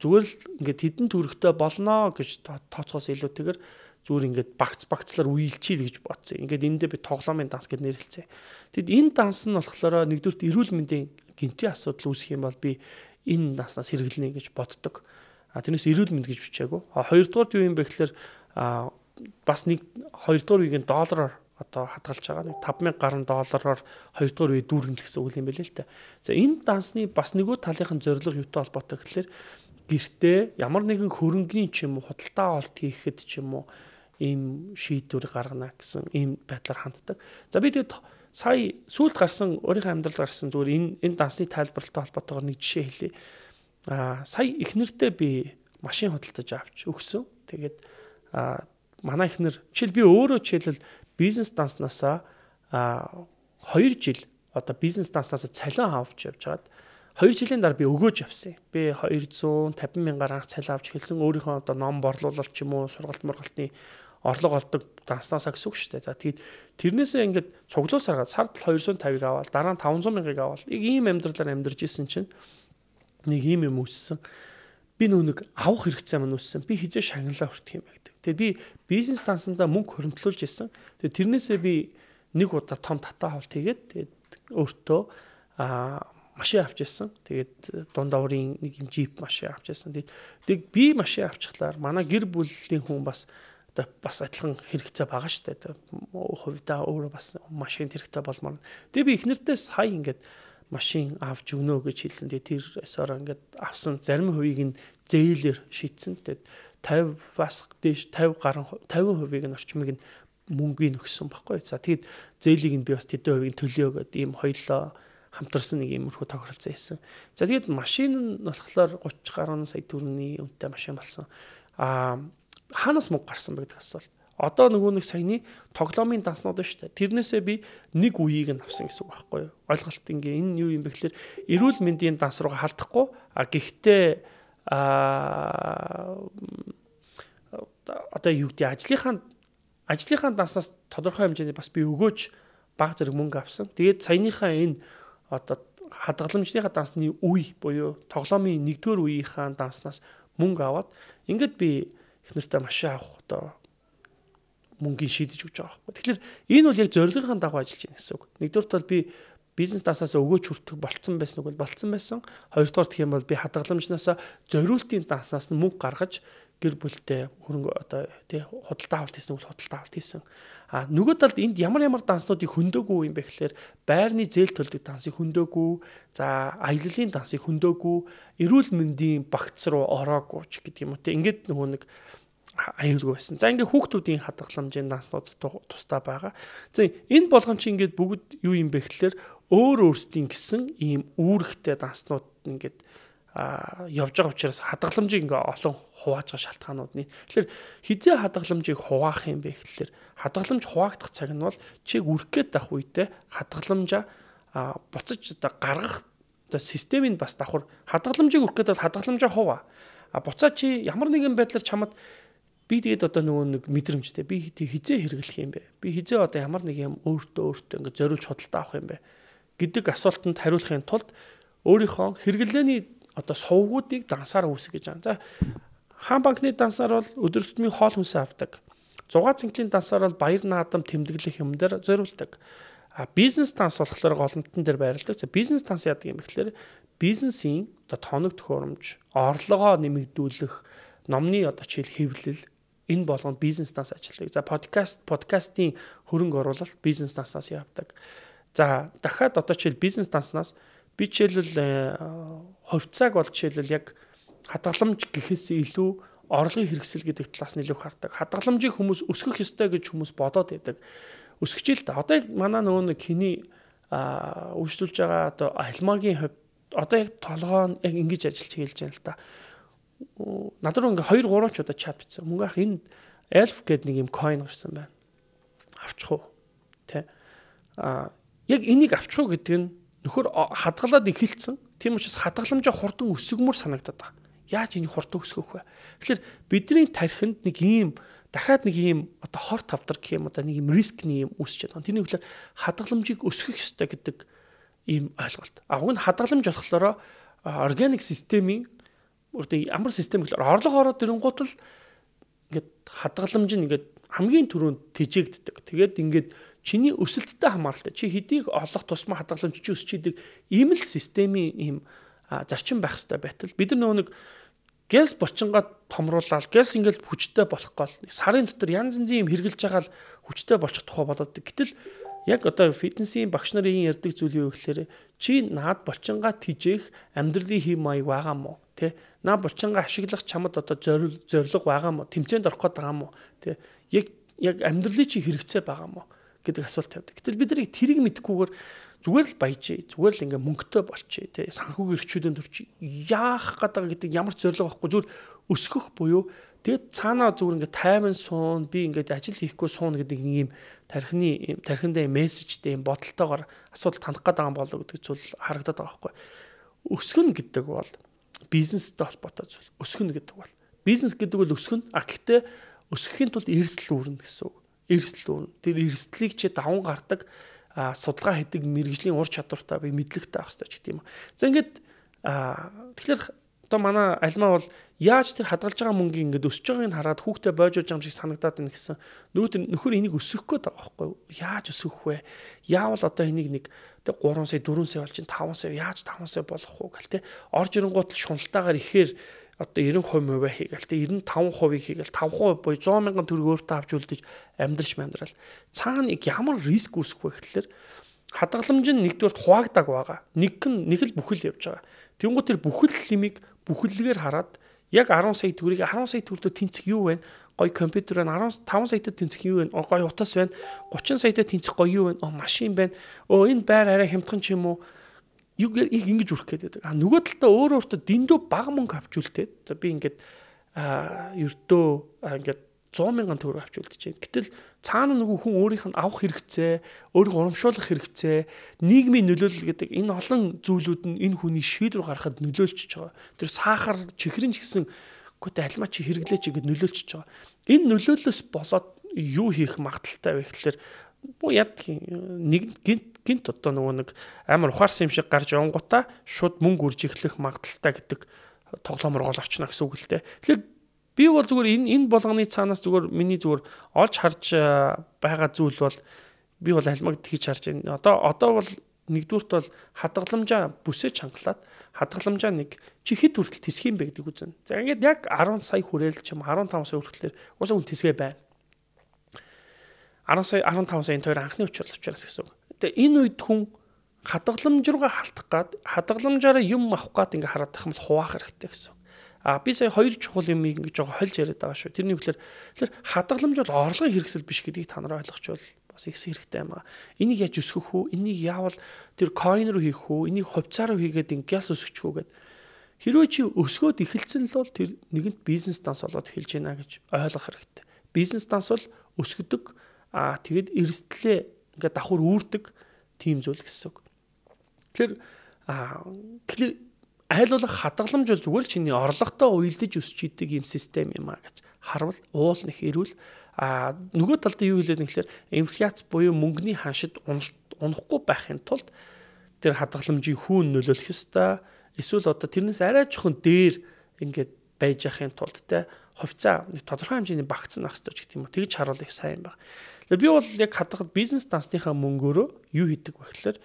зүгээр л ингээд хідэн төрхтэй болно гэж тооцоос илүүтэйгээр зүгээр ингээд багц багцлаар үйлчийл гэж бодсон. Ингээд эндээ би тоглоомын данс гэж нэрлэлцээ. Тэгэд энэ данс нь болохоор нэгдүгürt эрүүл мэндийн гинтийн асуудал үүсэх юм бол би энэ данснаас хэрэглэнэ гэж боддог. А тэрнээс эрүүл мэнд гэж бичээгүй. А хоёрдугаар юу юм бэ гэхээр бас нэг хоёрдугаар үеийн доллараар одоо хадгалж байгаа нэг 5000 гаруй доллараар хоёрдугаар үе дүүргэн гэсэн үг юм байл л та. За энэ дансны бас нэгөө талынхын зорилго юутай холбоотой гэхээр гэртээ ямар нэгэн хөрөнгөний ч юм уу худалдаа авалт хийхэд ч юм уу ийм шийдвэр гаргана гэсэн ийм байдлаар ханддаг. За би тэгээд сая сүүлд гарсан өөрийнхөө амьдралд гарсан зүгээр энэ энэ дансны тайлбартай холбоотойгоор нэг жишээ хэлье. Аа сая ихнэртэй би машин худалдаж авч өгсөн. Тэгээд аа манай ихнэр жишээл би өөрөө жишээлбэл бизнес данснасаа аа 2 жил одоо бизнес данснасаа цалин авч явж хагаад 2 жилийн дараа би өгөөж авсан. Би 250 мянгаар анх цалин авч хэлсэн өөрийнхөө одоо ном борлуулалт ч юм уу сургалт мургалтын орлого олдог данснасаа гэсэн үг шүү дээ. За тэгээд тэрнээсээ ингээд цуглуусаар сард 250-ыг аваад дараа нь 500 мянгаыг аваад яг ийм амьдралаар амьдарч исэн чинь нэг ийм юм үссэн. Би нөө нэг авах хэрэгцээ маань үссэн. Би хизээ шагналаа хүртэх юм байдаг. Тэгээд би бизнес дансандаа мөнгө хөрөмтлүүлж исэн. Тэгээд тэрнээсээ би нэг удаа том татаа хавлт хийгээд тэгээд өөртөө аа машин авч ирсэн. Тэгээд дундаа урын нэг юм джип машин авч ирсэн. Тэгээд би машин авчихлаар манай гэр бүлийн хүн бас одоо бас адилхан хэрэгцээ байгаа шүү дээ. Хувьдаа өөрөө бас машин хэрэгтэй болмоор. Тэгээд би эхнэртээс хай ингээд машин авч өгнө гэж хэлсэн. Тэгээд тэр өсөөр ингээд авсан зарим хувийг нь зээлэр шийдсэн. Тэгээд 50-аас дээш 50 гаруй 50%-ийг нь орчмыг нь мөнгөийг өгсөн баггүй. За тэгэд зээлийг нь би бас тэдэн хувийг төлөё гэдэг ийм хоёлоо хамтарсан нэг иймэрхүү тохиролцоо хийсэн. За тэгээд машин нь болохоор 30 гаруй сая төгрөгийн үнэтэй машин болсон. Аа хаанаас мөнгө гарсан бэ гэдэг асуулт. Одоо нөгөө нэг саяны тоглоомын данснууд ба шүү дээ. Тэрнээсээ би нэг үеийг нь авсан гэсэн үг байхгүй юу? Ойлголт ингээ энэ юу юм бэ гэхээр эрүүл мэндийн данс руу халдахгүй а гэхдээ а одоо юу гэдэг ажлынхаа ажлынхаа данснаас тодорхой хэмжээний бас би өгөөж баг зэрэг мөнгө авсан. Тэгээд саяныхаа энэ одоо хадгаламжныхаа дансны үе буюу тоглоомын нэгдүгээр үеийнхаа данснаас мөнгө аваад ингээд би их нэртэй машин авах одоо мөнгөний шийдэж өгч байгаа байхгүй. Тэгэхээр энэ бол яг зорилгын дагуу ажиллаж байна гэсэн үг. Нэгдүгürt бол би бизнес тасаас өгөөч хүртэх болцсон байсан үг бол болцсон байсан. Хоёрдугаар гэх юм бол би хадгаламжнаас зориултын данснаас нь мөнгө гаргаж гэр бүлтэй хөрөнгө одоо тий худалдаа авалт хийсэн бол худалдаа авалт хийсэн. А нөгөө талд энд ямар ямар данснуудыг хөндөөгүй юм бэ гэхээр байрны зээл төлдөг дансыг хөндөөгүй, за аяллалын дансыг хөндөөгүй, эрүүл мэндийн багц руу ороогүй ч гэдэг юм уу тий. Ингээд нөгөө нэг аюулгүй байсан. За ингээ хүүхдүүдийн хадгаламжийн данснууд тусдаа байгаа. За энэ болгон чи ингээд бүгд юу юм бэ гэхэлэр өөр өөрсдийн гэсэн ийм үүрэгтэй данснууд ингээд явж байгаа учраас хадгаламжийг ингээ олон хувааж байгаа шалтгаанууд нь. Тэгэхээр хизээ хадгаламжийг хуваах юм бэ гэхэлэр хадгаламж хуваагдах цаг нь бол чиг үрэх гээд байх үедээ хадгаламжаа буцаж одоо гаргах одоо системийг бас давхар хадгаламжийг үрэх гээд бол хадгаламжаа хуваа. А буцаа чи ямар нэгэн байдлаар чамд би тэгээд одоо нөгөө нэг мэдрэмжтэй би хизээ хэрэглэх юм бэ? Би хизээ одоо ямар нэг юм өөртөө өөртөө ингээд зориулж худалдаа авах юм бэ? гэдэг асуултанд хариулахын тулд өөрийнхөө хэрэглээний одоо сувгуудыг дансаар үүсгэж гэж байгаа. За хаан банкны дансаар бол өдөр тутмын хоол хүнсээ авдаг. Зугаа цэнгэлийн дансаар бол баяр наадам тэмдэглэх юм дээр зориулдаг. А бизнес данс болохоор голомтон дээр байрладаг. За бизнес данс яадаг юм бэ гэхээр бизнесийн одоо тоног төхөөрөмж, орлогоо нэмэгдүүлэх, номны одоо жишээл хэвлэл энэ болгонд бизнес данс ажилладаг. За подкаст подкастын хөрөнгө оруулалт бизнес дансаас явдаг. За дахиад одоо жишээл бизнес данснаас би жишээлбэл э, хувьцааг бол жишээлбэл яг хадгаламж гэхээс илүү орлогын хэрэгсэл гэдэг талаас нь илүү хардаг. Хадгаламжийг хүмүүс өсгөх ёстой гэж хүмүүс бодоод байдаг. Өсгөж л та. Одоо яг манай нөгөө нэг хиний үйлчлүүлж байгаа одоо алмагийн хувьд одоо яг толгоо яг ингэж ажиллаж хэлж байна л да над руу ингээ 2 3 ч удаа чат бичсэн. Мөнгө ах энэ elf гэдэг нэг юм coin гарсан байна. Авчих уу? Тэ. А яг энийг авчих уу гэдэг нь нөхөр хадгалаад ихэлсэн. Тийм учраас хадгаламжаа хурдан өсгөмөр санагдаад байгаа. Яаж энийг хурдан өсгөх вэ? Тэгэхээр бидний тархинд нэг ийм дахиад нэг ийм одоо хор тавдар гэх юм одоо нэг ийм рискний юм үүсэж байгаа. Тэрний хүлээр хадгаламжийг өсгөх ёстой гэдэг ийм ойлголт. А уг нь хадгаламж болохоор органик системийн одоо ямар систем гэхээр орлого ороод ирэнгуут л ингээд хадгаламж нь ингээд хамгийн түрүүнд тэжээгддэг. Тэгээд ингээд чиний өсөлттэй хамааралтай. Чи хэдийг олох тусмаа хадгаламж чи өсч идэг ийм л системийн ийм зарчим байх хэрэгтэй байтал. Бид нар нөгөө нэг гэс булчингаа томруулаад гэс ингээл хүчтэй болох гол. Сарын дотор янз янзын юм хэрглэж байгаа л хүчтэй болчих тухай болоод гэтэл яг одоо фитнесийн багш нарын ярьдаг зүйл юу гэхээр чи наад булчингаа тижээх амьдралын хэм маяг байгаа мó Тэ? Наа булчингаа ашиглах чамд одоо зорил зориг байгаа мó тэмцээнд орох гээд байгаа мó тэ? Яг яг амьдралын чи хэрэгцээ байгаа мó гэдэг асуулт тавьдаг. Гэтэл бид нарыг тэрийг мэдхгүйгээр зүгээр л баяжээ зүгээр л ингээ мөнгөтэй болчихъя те санхүүгийн эрхчүүдийн төрч яах гэдэг гэдэг ямар зориг байхгүй зүгээр өсгөх буюу тэгээд цаанаа зүгээр ингээ тайман суун би ингээ ажил хийхгүй суун гэдэг нэг юм тархины тархиндаа мессежтэй юм бодолтойгоор асуудал танах гэдэг юм болоо гэдэг зүйл харагдаад байгаа байхгүй өсгөн гэдэг бол бизнестэй холбоотой зүйл. Өсгөнө гэдэг бол бизнес гэдэг бол өсгөнө. А гэхдээ өсөхийн тулд эрсдэл үүрнэ гэсэн үг. Эрсдэл үүрнэ. Тэр эрсдлийг чи даван гардаг судалгаа хийдэг мэрэгжлийн ур чадвартай би мэдлэгтэй авах хэрэгтэй гэдэг юм. За ингээд тэгэхээр одоо манай альмаа бол яаж тэр хадгалж байгаа мөнгөийг ингээд өсөж байгааг нь хараад хүүхдээ бойжуулж байгаа юм шиг санагдаад байна гэсэн. Нөгөө нөхөр энийг өсгөх гээд байгаа байхгүй юу? Яаж өсгөх вэ? Яавал одоо энийг нэг тэг 3 сая 4 сая болж чинь 5 сая яаж 5 сая болох гэл те орж ирэнгуут л шуналтаагаар ихээр одоо 90% хувиа хийгээл те 95%ийг хийгээл 5% буюу 100 мянган төгрөг өөртөө авч үлдэж амьдрч амьдрал цаана ямар риск үүсэх вэ гэхэлэр хадгаламж нь нэгдүгээр хуваагдаг байгаа нэг нь нэг л бүхэл явж байгаа тэнгуү тэр бүхэл лимиг бүхэллэгээр хараад яг 10 сая төгрөгийг 10 сая төгрөгөөр тэнцэх юу вэ? Гой компьютер байна. 15 саятай тэнцэх юу вэ? Гой утас байна. 30 саятай тэнцэх гоё юу вэ? Машин байна. Оо энэ байр арай хямдхан ч юм уу? Юу ингэж үрэх гээд байдаг. А нөгөө талдаа өөр өөртөө дэндүү бага мөнгө авч үлдээд. За би ингээд ердөө ингээд 100 мянган төгрөг авч байна. Гэтэл цаана нөгөө хүн өөрийнх нь авах хэрэгцээ, өөрийг урамшуулах хэрэгцээ, нийгмийн нөлөөлөл гэдэг энэ олон зүйлүүд нь энэ хүний шийдвэр гаргахад нөлөөлчихөж байгаа. Тэр сахар, чихрэн ч гэсэн үгүйтэй альма чи хэрэглээч гэд нөлөөлчихөж байгаа. Энэ нөлөөллөөс болоод юу хийх магадaltaй вэ гэхэлэр буу яд нэг гинт гинт одоо нөгөө нэг амар ухаарсан юм шиг гарч явангуудаа шууд мөнгө үрж эхлэх магадaltaй гэдэг тоглоомор гол орчно гэсэн үг л дээ. Тэгэхээр Би бол зүгээр энэ энэ болгоны цаанаас зүгээр миний зүгээр олж харж байгаа зүйл бол би бол алмагд хийж харж байна. Одоо одоо бол нэгдүгürt бол хадгаламжаа бүсэж хангалаад хадгаламжаа нэг чи хэд хүртэл тисэх юм бэ гэдэг үзэн. За ингээд яг 10 сая хүрээл ч юм 15 сая хүртэл уусаа хүн тисгээ байна. 10 сая 15 сая энэ хоёр анхны учрал учраас гэсэн үг. Тэгээ энэ үед хүн хадгаламж руугаа халтах гад хадгаламжаараа юм авах гад ингээ хараад тах юм бол хуваах хэрэгтэй гэсэн. А би сая хоёр чухал юм ингэж жоо хольж яриад байгаа шүү. Тэрний хүлээр тэр хадгаламж бол орлогын хэрэгсэл биш гэдгийг та нар ойлгочвол бас их хэрэгтэй юм аа. Энийг яаж өсгөх үү? Энийг яавал тэр coin руу хийх үү? Энийг хувьцаа руу хийгээд ингээс өсгөх үү гэд. Хэрвээ чи өсгөөд эхэлсэн л бол тэр нэгэнт бизнес данс болоод эхэлж байна гэж ойлгох хэрэгтэй. Бизнес данс бол өсгдөг аа тэгэд эрсдлээ ингээд давхар үүрдэг тийм зүйл гэсэн үг. Тэгэхээр тэгэхээр айлуулах хадгаламж бол зүгээр чиний орлоготой уйлдэж өсч идэг юм систем юм а гэж харвал уул нэх ирүүл а нөгөө талд юу хэлээд нэхлээр инфляц буюу мөнгөний ханшид унахгүй байхын тулд тэр хадгаламжийг хүүн нөлөөлөх ёстой эсвэл одоо тэрнээс арай жоохон дээр ингээд байж яхахын тулд те хувьцаа тодорхой хэмжээний багцсан ах ёстой ч гэх юм уу тэгж харуул их сайн баг. Би бол яг хадгалт бизнес дансныхаа мөнгөөрөө юу хийдэг вэ гэхээр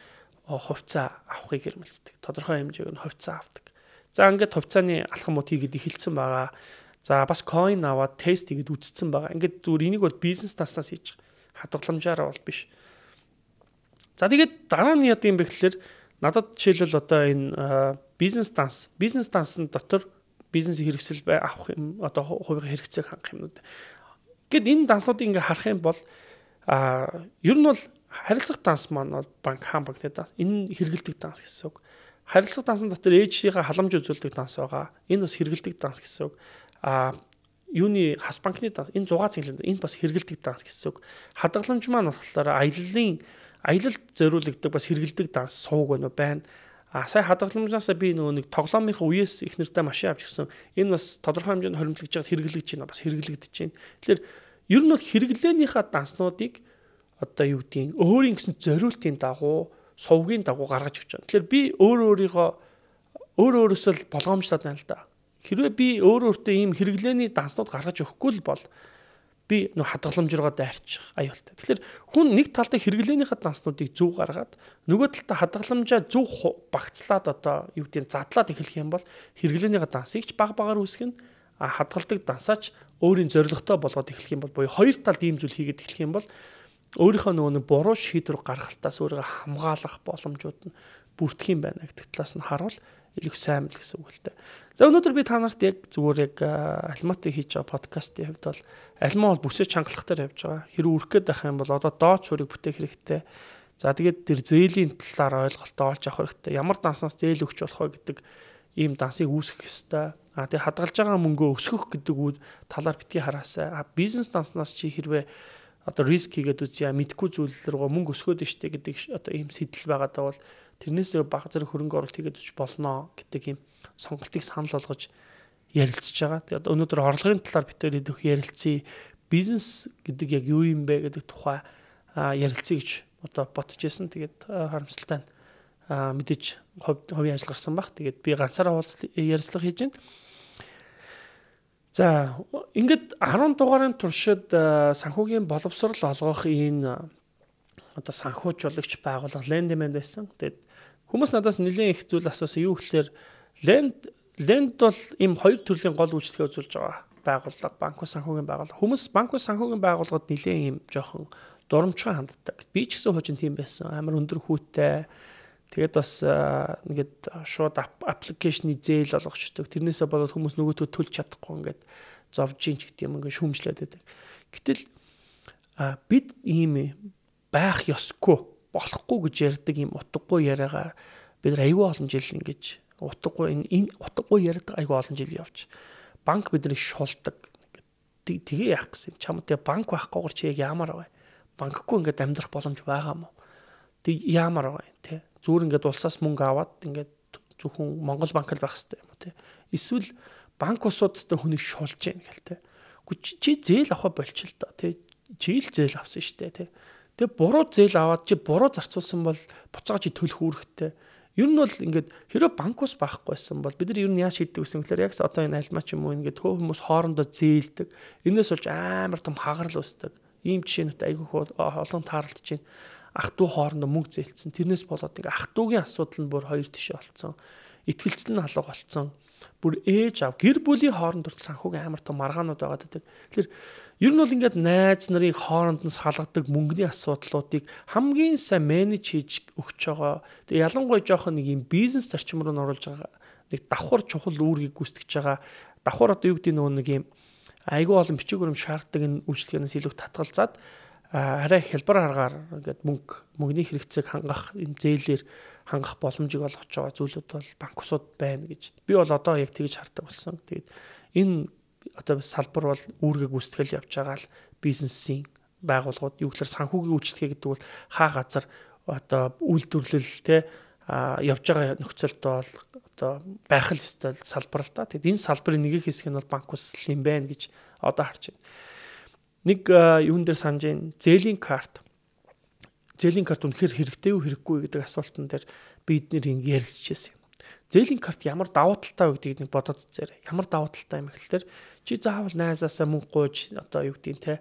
хувьцаа авахыг хэрмэлцдэг. Тодорхой хэмжээг нь хувьцаа авдаг. За ингээд хувьцааны алхам мод хийгээд эхэлсэн байгаа. За бас coin аваад тест хийгээд үтцсэн байгаа. Ингээд зүгээр энийг бол бизнес таснаас хийж хадгаламжаараа бол биш. За тэгээд дараа нь яд юм бэ гэхэлэр надад жишээлбэл одоо энэ бизнес данс, бизнес дансны дотор бизнес хэрэгсэл авах юм одоо хувийн хэрэгцээг хангах юмнууд. Гэт энэ дансуудыг ингээ харах юм бол а ер нь бол харилцах данс маань бол банк хаан банкны данс. Энэ хэрэгэлдэг данс гэсэн үг. Харилцах дансын дотор ээжийнхээ халамж үзүүлдэг данс байгаа. Энэ бас хэрэгэлдэг данс гэсэн үг. А юуны хас банкны данс энэ 6 цэнгэлэн энэ бас хэрэгэлдэг данс гэсэн үг. Хадгаламж маань болохоор аяллалын аялалд зориулагддаг бас хэрэгэлдэг данс сууг байна. А сая хадгаламжнаас би нөгөө нэг тоглоомынхаа үеэс их нэртэй машин авч гисэн. Энэ бас тодорхой хэмжээнд хоримтлогдож байгаа хэрэглэгдэж байна. Бас хэрэглэгдэж байна. Тэгэхээр ер нь бол хэрэглээнийхаа данснуудыг одоо юу гэдгийг өөрийн гэсэн зориултын дагуу сувгийн дагуу гаргаж өгч байгаа. Тэгэхээр би өөр өөрийгөө өөр өөрөөсөө л болгоомжлоод байна л да. Хэрвээ би өөр өөртөө ийм хэрэглээний данснууд гаргаж өгөхгүй л бол би нөх хадгаламж руугаа дайрчих аюултай. Тэгэхээр хүн нэг талдаа хэрэглээнийхээ данснуудыг зөв гаргаад нөгөө талдаа хадгаламжаа зөв багцлаад одоо юу гэдгийг задлаад эхлэх юм бол хэрэглээнийхээ дансыг ч баг багаар үүсгэн а хадгалдаг дансаач өөрийн зорилготой болгоод эхлэх юм бол буюу хоёр талд ийм зүйл хийгээд эхлэх юм бол өөрийнхөө нөгөө нэг буруу шийдвэр гаргалтаас өөрийгөө хамгаалах боломжууд нь бүрдэх юм байна гэдэг талаас нь харуул илүү сайн л гэсэн үг л дээ. За өнөөдөр би та нарт яг зүгээр яг альматыг хийж байгаа подкастын хувьд бол альма бол бүсэж хангалтаар явж байгаа. Хэрэг үрэх гээд байх юм бол одоо дооч хөрийг бүтээх хэрэгтэй. За тэгээд тэр зээлийн талаар ойлголтоо олж авах хэрэгтэй. Ямар данснаас зээл өгч болох вэ гэдэг ийм дансыг үүсгэх ёстой. А тэгээд хадгалж байгаа мөнгөө өсгөх гэдэг үд талаар битгий хараасаа. А бизнес данснаас чи хэрвээ одоо риск хийгээд үзье мэдхгүй зүйл рүү мөнгө өсгөөд штэ гэдэг одоо ийм сэтэл байгаа даа бол тэрнээс баг зэрэг хөрөнгө оруулалт хийгээд үч болно гэдэг ийм сонголтыг санал болгож ярилцж байгаа. Тэгээд өнөөдөр орлогын талаар хоёр идэх ярилцъя. Бизнес гэдэг яг юу юм бэ гэдэг тухай ярилцъя гэж одоо бодож исэн. Тэгээд харамсалтай мэдээж хувийн ажил гарсан баг. Тэгээд би ганцаараа уулзалт ярилцлага хийж байна. За ингээд 10 дугаарын туршид санхүүгийн боловсрол олгох энэ одоо санхүүжуулагч байгууллага Lendman байсан. Тэгээд хүмүүс надаас нэлээд их зүйл асуусан. Юу гэхээр Lend Lend бол ийм хоёр төрлийн гол үйлчлэгээ үзүүлж байгаа байгууллага, банк санхүүгийн байгууллага. Хүмүүс банк санхүүгийн байгууллагад нэлээд ийм жоохон дурамчхан ханддаг. Би ч гэсэн хожин тийм байсан. Амар өндөр хүүтэй. Тэгээд бас ингээд шууд аппликейшны зээл олгочдөг. Тэрнээсээ болоод хүмүүс нөгөөтөө төлж чадахгүй ингээд зовж ин ч гэдэг юм ингээд шүүмжлээд байдаг. Гэтэл бид ийм байх ёсгүй болохгүй гэж ярьдаг ийм утгагүй яриагаар бид аюул олон жил ингэж утгагүй энэ утгагүй яриад аюул олон жил явж банк биднийг шулдаг. Тэгээ яах гэсэн. Чамд тэгээ банк байхгүйгээр чи яг яамаар вэ? Банкгүй ингээд амьдрах боломж байгаа мó. Тэг яамаар вэ? Зүгээр ингээд улсаас мөнгө аваад ингээд зөвхөн Монгол банк л байх хэрэгтэй юм те. Эсвэл банк усуудтай хүнийг шулж яах гэлтэй. Гэхдээ чи зээл авах болчих л доо те. Чи л зээл авсан дээ те. Тэгээ буруу зээл аваад чи буруу зарцуулсан бол буцаага чи төлөх үүрэгтэй. Ер нь бол ингээд хэрэв банк ус байхгүй байсан бол бид нар ер нь яаж хийдэг гэсэн гэхээр яг одоо энэ альма ч юм уу ингээд төв хүмүүс хоорондоо зээлдэг. Энээс болж амар том хагарал үүсдэг. Ийм жишээнүүд айгүй олон таарлаж байна ах トゥ хоорондоо мөнгө зээлцсэн. Тэрнээс болоод ингээ ах トゥ угийн асуудал нь бүр хоёр тишээ болцсон. Итгэлцэл нь алга болцсон. Бүр ээж ав гэр бүлийн хооронд хүртэл санхүүгийн амар том маргаанууд байгаа гэдэг. Тэгэхээр ер нь бол ингээд найз нарыг хооронд нь салгадаг мөнгөний асуудлуудыг хамгийн сайн менеж хийж өгч байгаа. Тэгээ ялангуяа жоохон нэг юм бизнес зарчим руу оруулж байгаа нэг давхар чухал үүргийг гүйцэтгэж байгаа. Давхар одоо юу гэдэг нөгөө нэг юм айгүй олон бичиг баримт шаарддаг энэ үйлчлэгээс илүү татгалзаад арай хялбар аргаар ингээд мөнгө мөнгөний хэрэгцээг хангах энэ зээлээр хангах боломжийг олгож байгаа зүйлүүд бол банкусууд байна гэж би бол одоо яг тэгж хардаг болсон. Тэгээд энэ одоо салбар бол үүргээ гүйцэтгэл явж байгаа л бизнесийн байгууллагууд юу гэхээр санхүүгийн үйлчлэгээ гэдэг бол хаа газар одоо үйлдвэрлэл те явж байгаа нөхцөлд бол одоо байх л ёстой салбар л да. Тэгэд энэ салбарын нэг хэсэг нь бол банк ус юм байна гэж одоо харж байна нэг юун дээр санаж байна. Зээлийн карт. Зээлийн карт үнэхээр хэрэгтэй юу хэрэггүй гэдэг асуултан дээр бид нэр ярилцчихсэн юм. Зээлийн карт ямар давуу талтай вэ гэдгийг нэг бодоод үзээрэй. Ямар давуу талтай юм гэхэлэр чи заавал найзаасаа мөнгө гуйж одоо юу гэдгийг те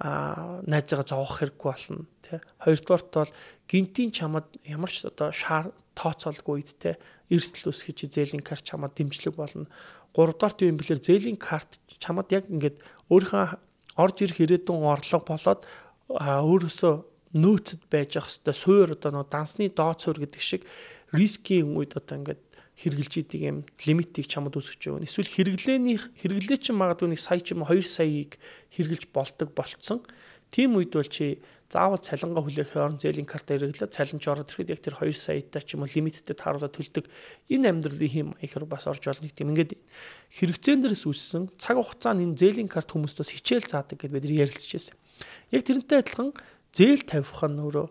а найзаагаа зовох хэрэггүй болно тий. Хоёрдугаарт бол гинтийн чамд ямар ч одоо шаар тооцоолгүй үед те эрсдэл үсгэж зээлийн карт чамд дэмжлэг болно. Гуравдугаарт юу юм бэлэр зээлийн карт чамд яг ингээд өөрийнхөө орж ирэх ирээдүйн орлого болоод өөрөөсөө нөөцөд байж ах хэвээр суур одоо нөө дансны доод суур гэдэг шиг рискийн үед одоо ингээд хэрэгжилж идэг юм лимитийг чамд үсгэж өгнө. Эсвэл хэрэглээний хэрэглээ чинь магадгүй нэг сая ч юм уу 2 саяыг хэрэгжилж болдог болцсон. Тийм үед бол чи заавал цалингаа хүлээх орон зээлийн карта хэрэглээд цалинч ороод ирэхэд яг тэр 2 саятай ч юм уу лимиттэй тааруулаад төлдөг энэ амьдралын хэм маягаар бас орж болно гэдэг юм. Ингээд хэрэгцээн дээрс үүссэн цаг хугацаанд энэ зээлийн карт хүмүүст бас хичээл заадаг гэдээ бид ярилцчихсэн. Яг тэрнтэй адилхан зээл тавих нь өөрөө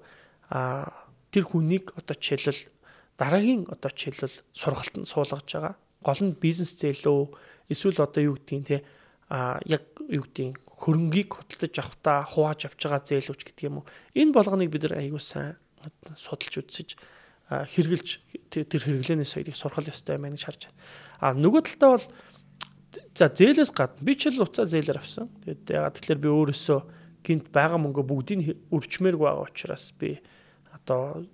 а тэр хүнийг одоо жишээлбэл дараагийн одоо жишээлбэл сургалтанд суулгаж байгаа. Гол нь бизнес зээлөө эсвэл одоо юу гэдгийг те а яг юу гэдгийг хөрөнгийг хөдөлж авахта хувааж авч байгаа зээлүүч гэдэг юм уу. Энэ болгоныг бид нар аягүй сайн судалж үзсэж хэрглэж тэр хэрэглээний соёлыг сурах ёстой юм гэж харж байна. А нөгөө талдаа бол за зээлээс гадна би ч л уцаа зээлэр авсан. Тэгээд ягаад тэгэхээр би өөрөөсөө гинт байгаа мөнгө бүгдийг өрчмээрг байгаа учраас би одоо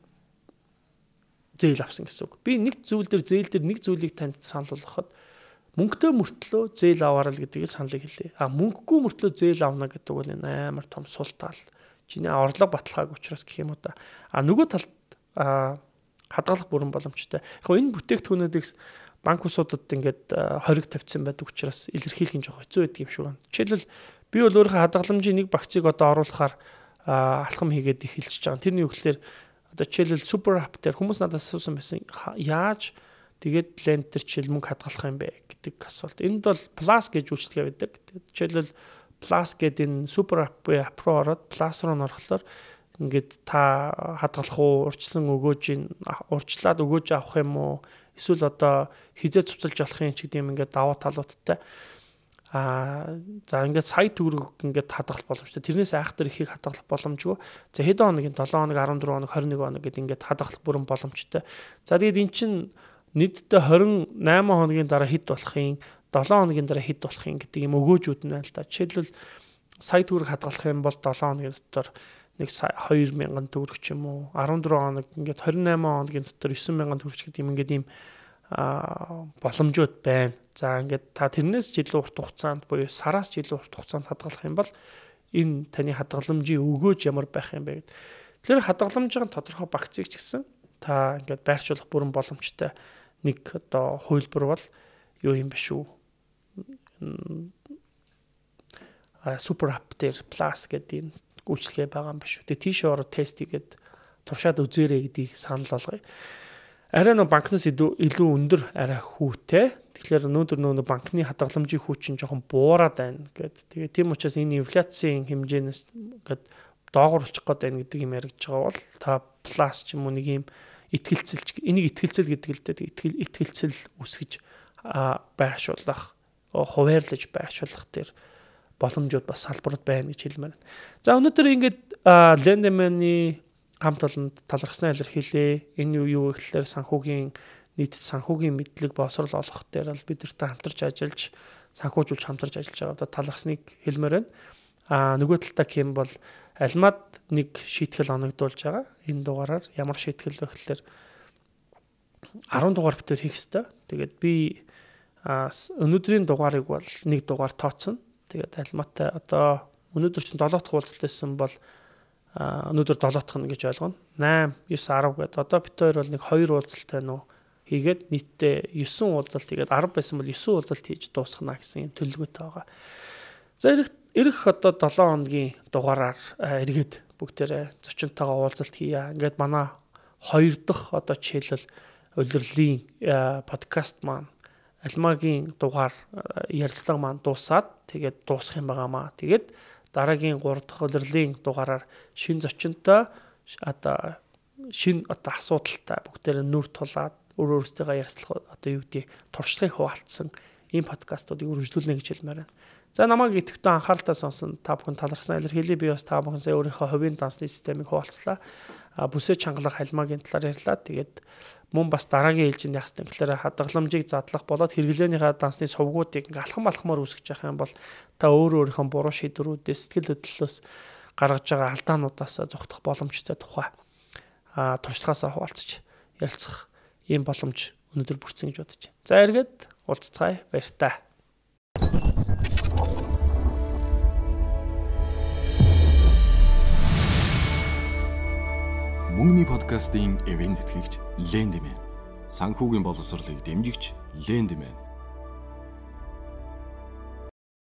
зээл авсан гэсэн үг. Би нэг зүйл дээр зээл дээр нэг зүйлийг танд санал болгоход мөнгөтэй мөртлөө зээл аваарай гэдгийг саналыг хэлээ. А мөнгөгүй мөртлөө зээл авна гэдэг нь амар том сул тал. Чиний орлого баталгааг учраас гэх юм уу та. А нөгөө талд хадгалах бүрэн боломжтой. Яг энэ бүтээгдэхүүнүүдийг банк усуудад ингээд хориг тавьсан байдаг учраас илэрхийлэх нь жоох хэцүү байдаг юм шиг байна. Жишээлбэл би бол өөрийнхөө хадгаламжийн нэг багцыг одоо оруулахаар алхам хийгээд эхэлж байгаа. Тэрний үгээр одоо жишээлбэл супер ап дээр хүмүүс надаас асуусан байсан. Яаж тэгээд ленд төр чил мөнгө хадгалах юм бэ гэдэг асуулт. Энд бол plus гэж үйлчлэгээ байдаг. Жишээлбэл plus гэдэг энэ супер ап про ороод plus руу орохлоор ингээд та хадгалах уу, урьдчилан өгөөж ин урьдчилаад өгөөж авах юм уу? Эсвэл одоо хизээ цуцалж болох юм ч гэдэг юм ингээд даваа талуудтай. Аа за ингээд сая төгрөг ингээд хадгалах боломжтой. Тэрнээс айхтар ихийг хадгалах боломжгүй. За хэд хоногийн 7 хоног, 14 хоног, 21 хоног гэдэг ингээд хадгалах бүрэн боломжтой. За тэгээд эн чинь нийтдээ 28 хоногийн дараа хэд болохын 7 хоногийн дараа хэд болохын гэдэг юм өгөөжүүд нь л да. Жишээлбэл сая төгрөг хадгалах юм бол 7 хоногийн дотор нэг 2000 төгрөг ч юм уу 14 хоног ингээд 28 хоногийн дотор 9000 төгрөг гэдэг юм ингээд ийм боломжууд байна. За ингээд та тэрнээс жилийн урт хугацаанд буюу сараас жилийн урт хугацаанд хадгалах юм бол энэ таны хадгаламжийн өгөөж ямар байх юм бэ гэд. Тэгэхээр хадгаламжийн тодорхой багцыг ч гэсэн та ингээд байршуулах бүрэн боломжтой нэг одоо хувилбар бол юу юм бэ шүү. А супер ап дээр плюс гэдэг энэ үйлчлэгээ байгаа юм биш үү. Тэгээ тийш ороо тест хийгээд туршаад үзээрэй гэдгийг санал болгоё. Арай нөө банкнаас илүү өндөр арай хүүтэй. Тэгэхээр өнөөдөр нөө банкны хадгаламжийн хүч чинь жоохон буураад байна гэд. Тэгээ тийм учраас энэ инфляцийн хэмжээнээс гээд доогор болчих гээд байна гэдэг юм яригдж байгаа бол та плюс ч юм уу нэг юм итгэлцэлж энийг итгэлцэл гэдэг л дээ итгэл итгэлцэл үсгэж байршуулах хуваарлаж байршуулах тэр боломжууд бас салбарууд байна гэж хэлмээр. За өнөөдөр ингээд Лендеманы хамт олонд талархснаа илэрхийлээ. Энэ юу юу гэхэлэр санхүүгийн нийтэд санхүүгийн мэдлэг боловсрол олох дээр бол бид нартай хамтарч ажиллаж санхүүжүүлж хамтарч ажиллаж байгаа одоо талархсныг хэлмээр байна. А нөгөө талдаа гэм бол альмад нэг шийтгэл оногдуулж байгаа. Энэ дугаараар ямар шийтгэл вэ гэхэлэр 10 дугаар битэр хийх ёстой. Тэгээд би өнөөдрийн дугаарыг бол нэг дугаар тооцсон. Тэгээд альмаатай одоо өнөөдөр чинь 7 дахь уулзалтайсан бол өнөөдөр 7 дахь нь гэж ойлгоно. 8, 9, 10 гэдэг. Одоо бит хоёр бол нэг 2 уулзалтай нөө хийгээд нийтдээ 9 уулзалт хийгээд 10 байсан бол 9 уулзалт хийж дуусгана гэсэн юм төлөвлөгөөтэй байгаа. За ирэх ирэх одоо 7 хоногийн дугаараар эргээд бүгдээрээ зочинтойгоо уулзалт хийя. Ингээд манай хоёр дахь одоо жишээлбэл улирлын подкаст маань Альмагийн дугаар ярилцлага маань дуусаад тэгээд дуусах юм байгаамаа. Тэгээд дараагийн 3 дахь удирлын дугаараар шин зочинтой одоо шин одоо асуудалтай бүгдээр нүр тулаад өөр өөрсдөө ярилцлага одоо юу гэдэг туршлагыг хуваалцсан ийм подкастуудыг үргэлжлүүлнэ гэж хэлмээр байна. За намайг идэвхтэй анхааралтай сонсон та бүхэн талархсан илэрхийлээ би бас та бүхэн сая өөрийнхөө хувийн дансны системийг хуваалцлаа бүсээ чангалах халимаагийн талаар ярьлаа. Тэгээд мөн бас дараагийн ээлжинд яах юм гэхээр хадгаламжийг задлах болоод хэрэглээнийхээ дансны сувгуудыг ингээ алхам алхмаар үүсгэж явах юм бол та өөр өөрийнхөө буруу шийдвэрүүдээс сэтгэл хөдлөлөөс гаргаж байгаа алдаануудаас зогтох боломжтой тухай а туршлагаасаа хуваалцаж ярилцах ийм боломж өнөөдөр бүрдсэн гэж бодож байна. За эргээд уулзцгаая баяртай. Мөнгөний подкастын ивент тэтгэгч Лендимэн. Санхүүгийн боловсролыг дэмжигч Лендимэн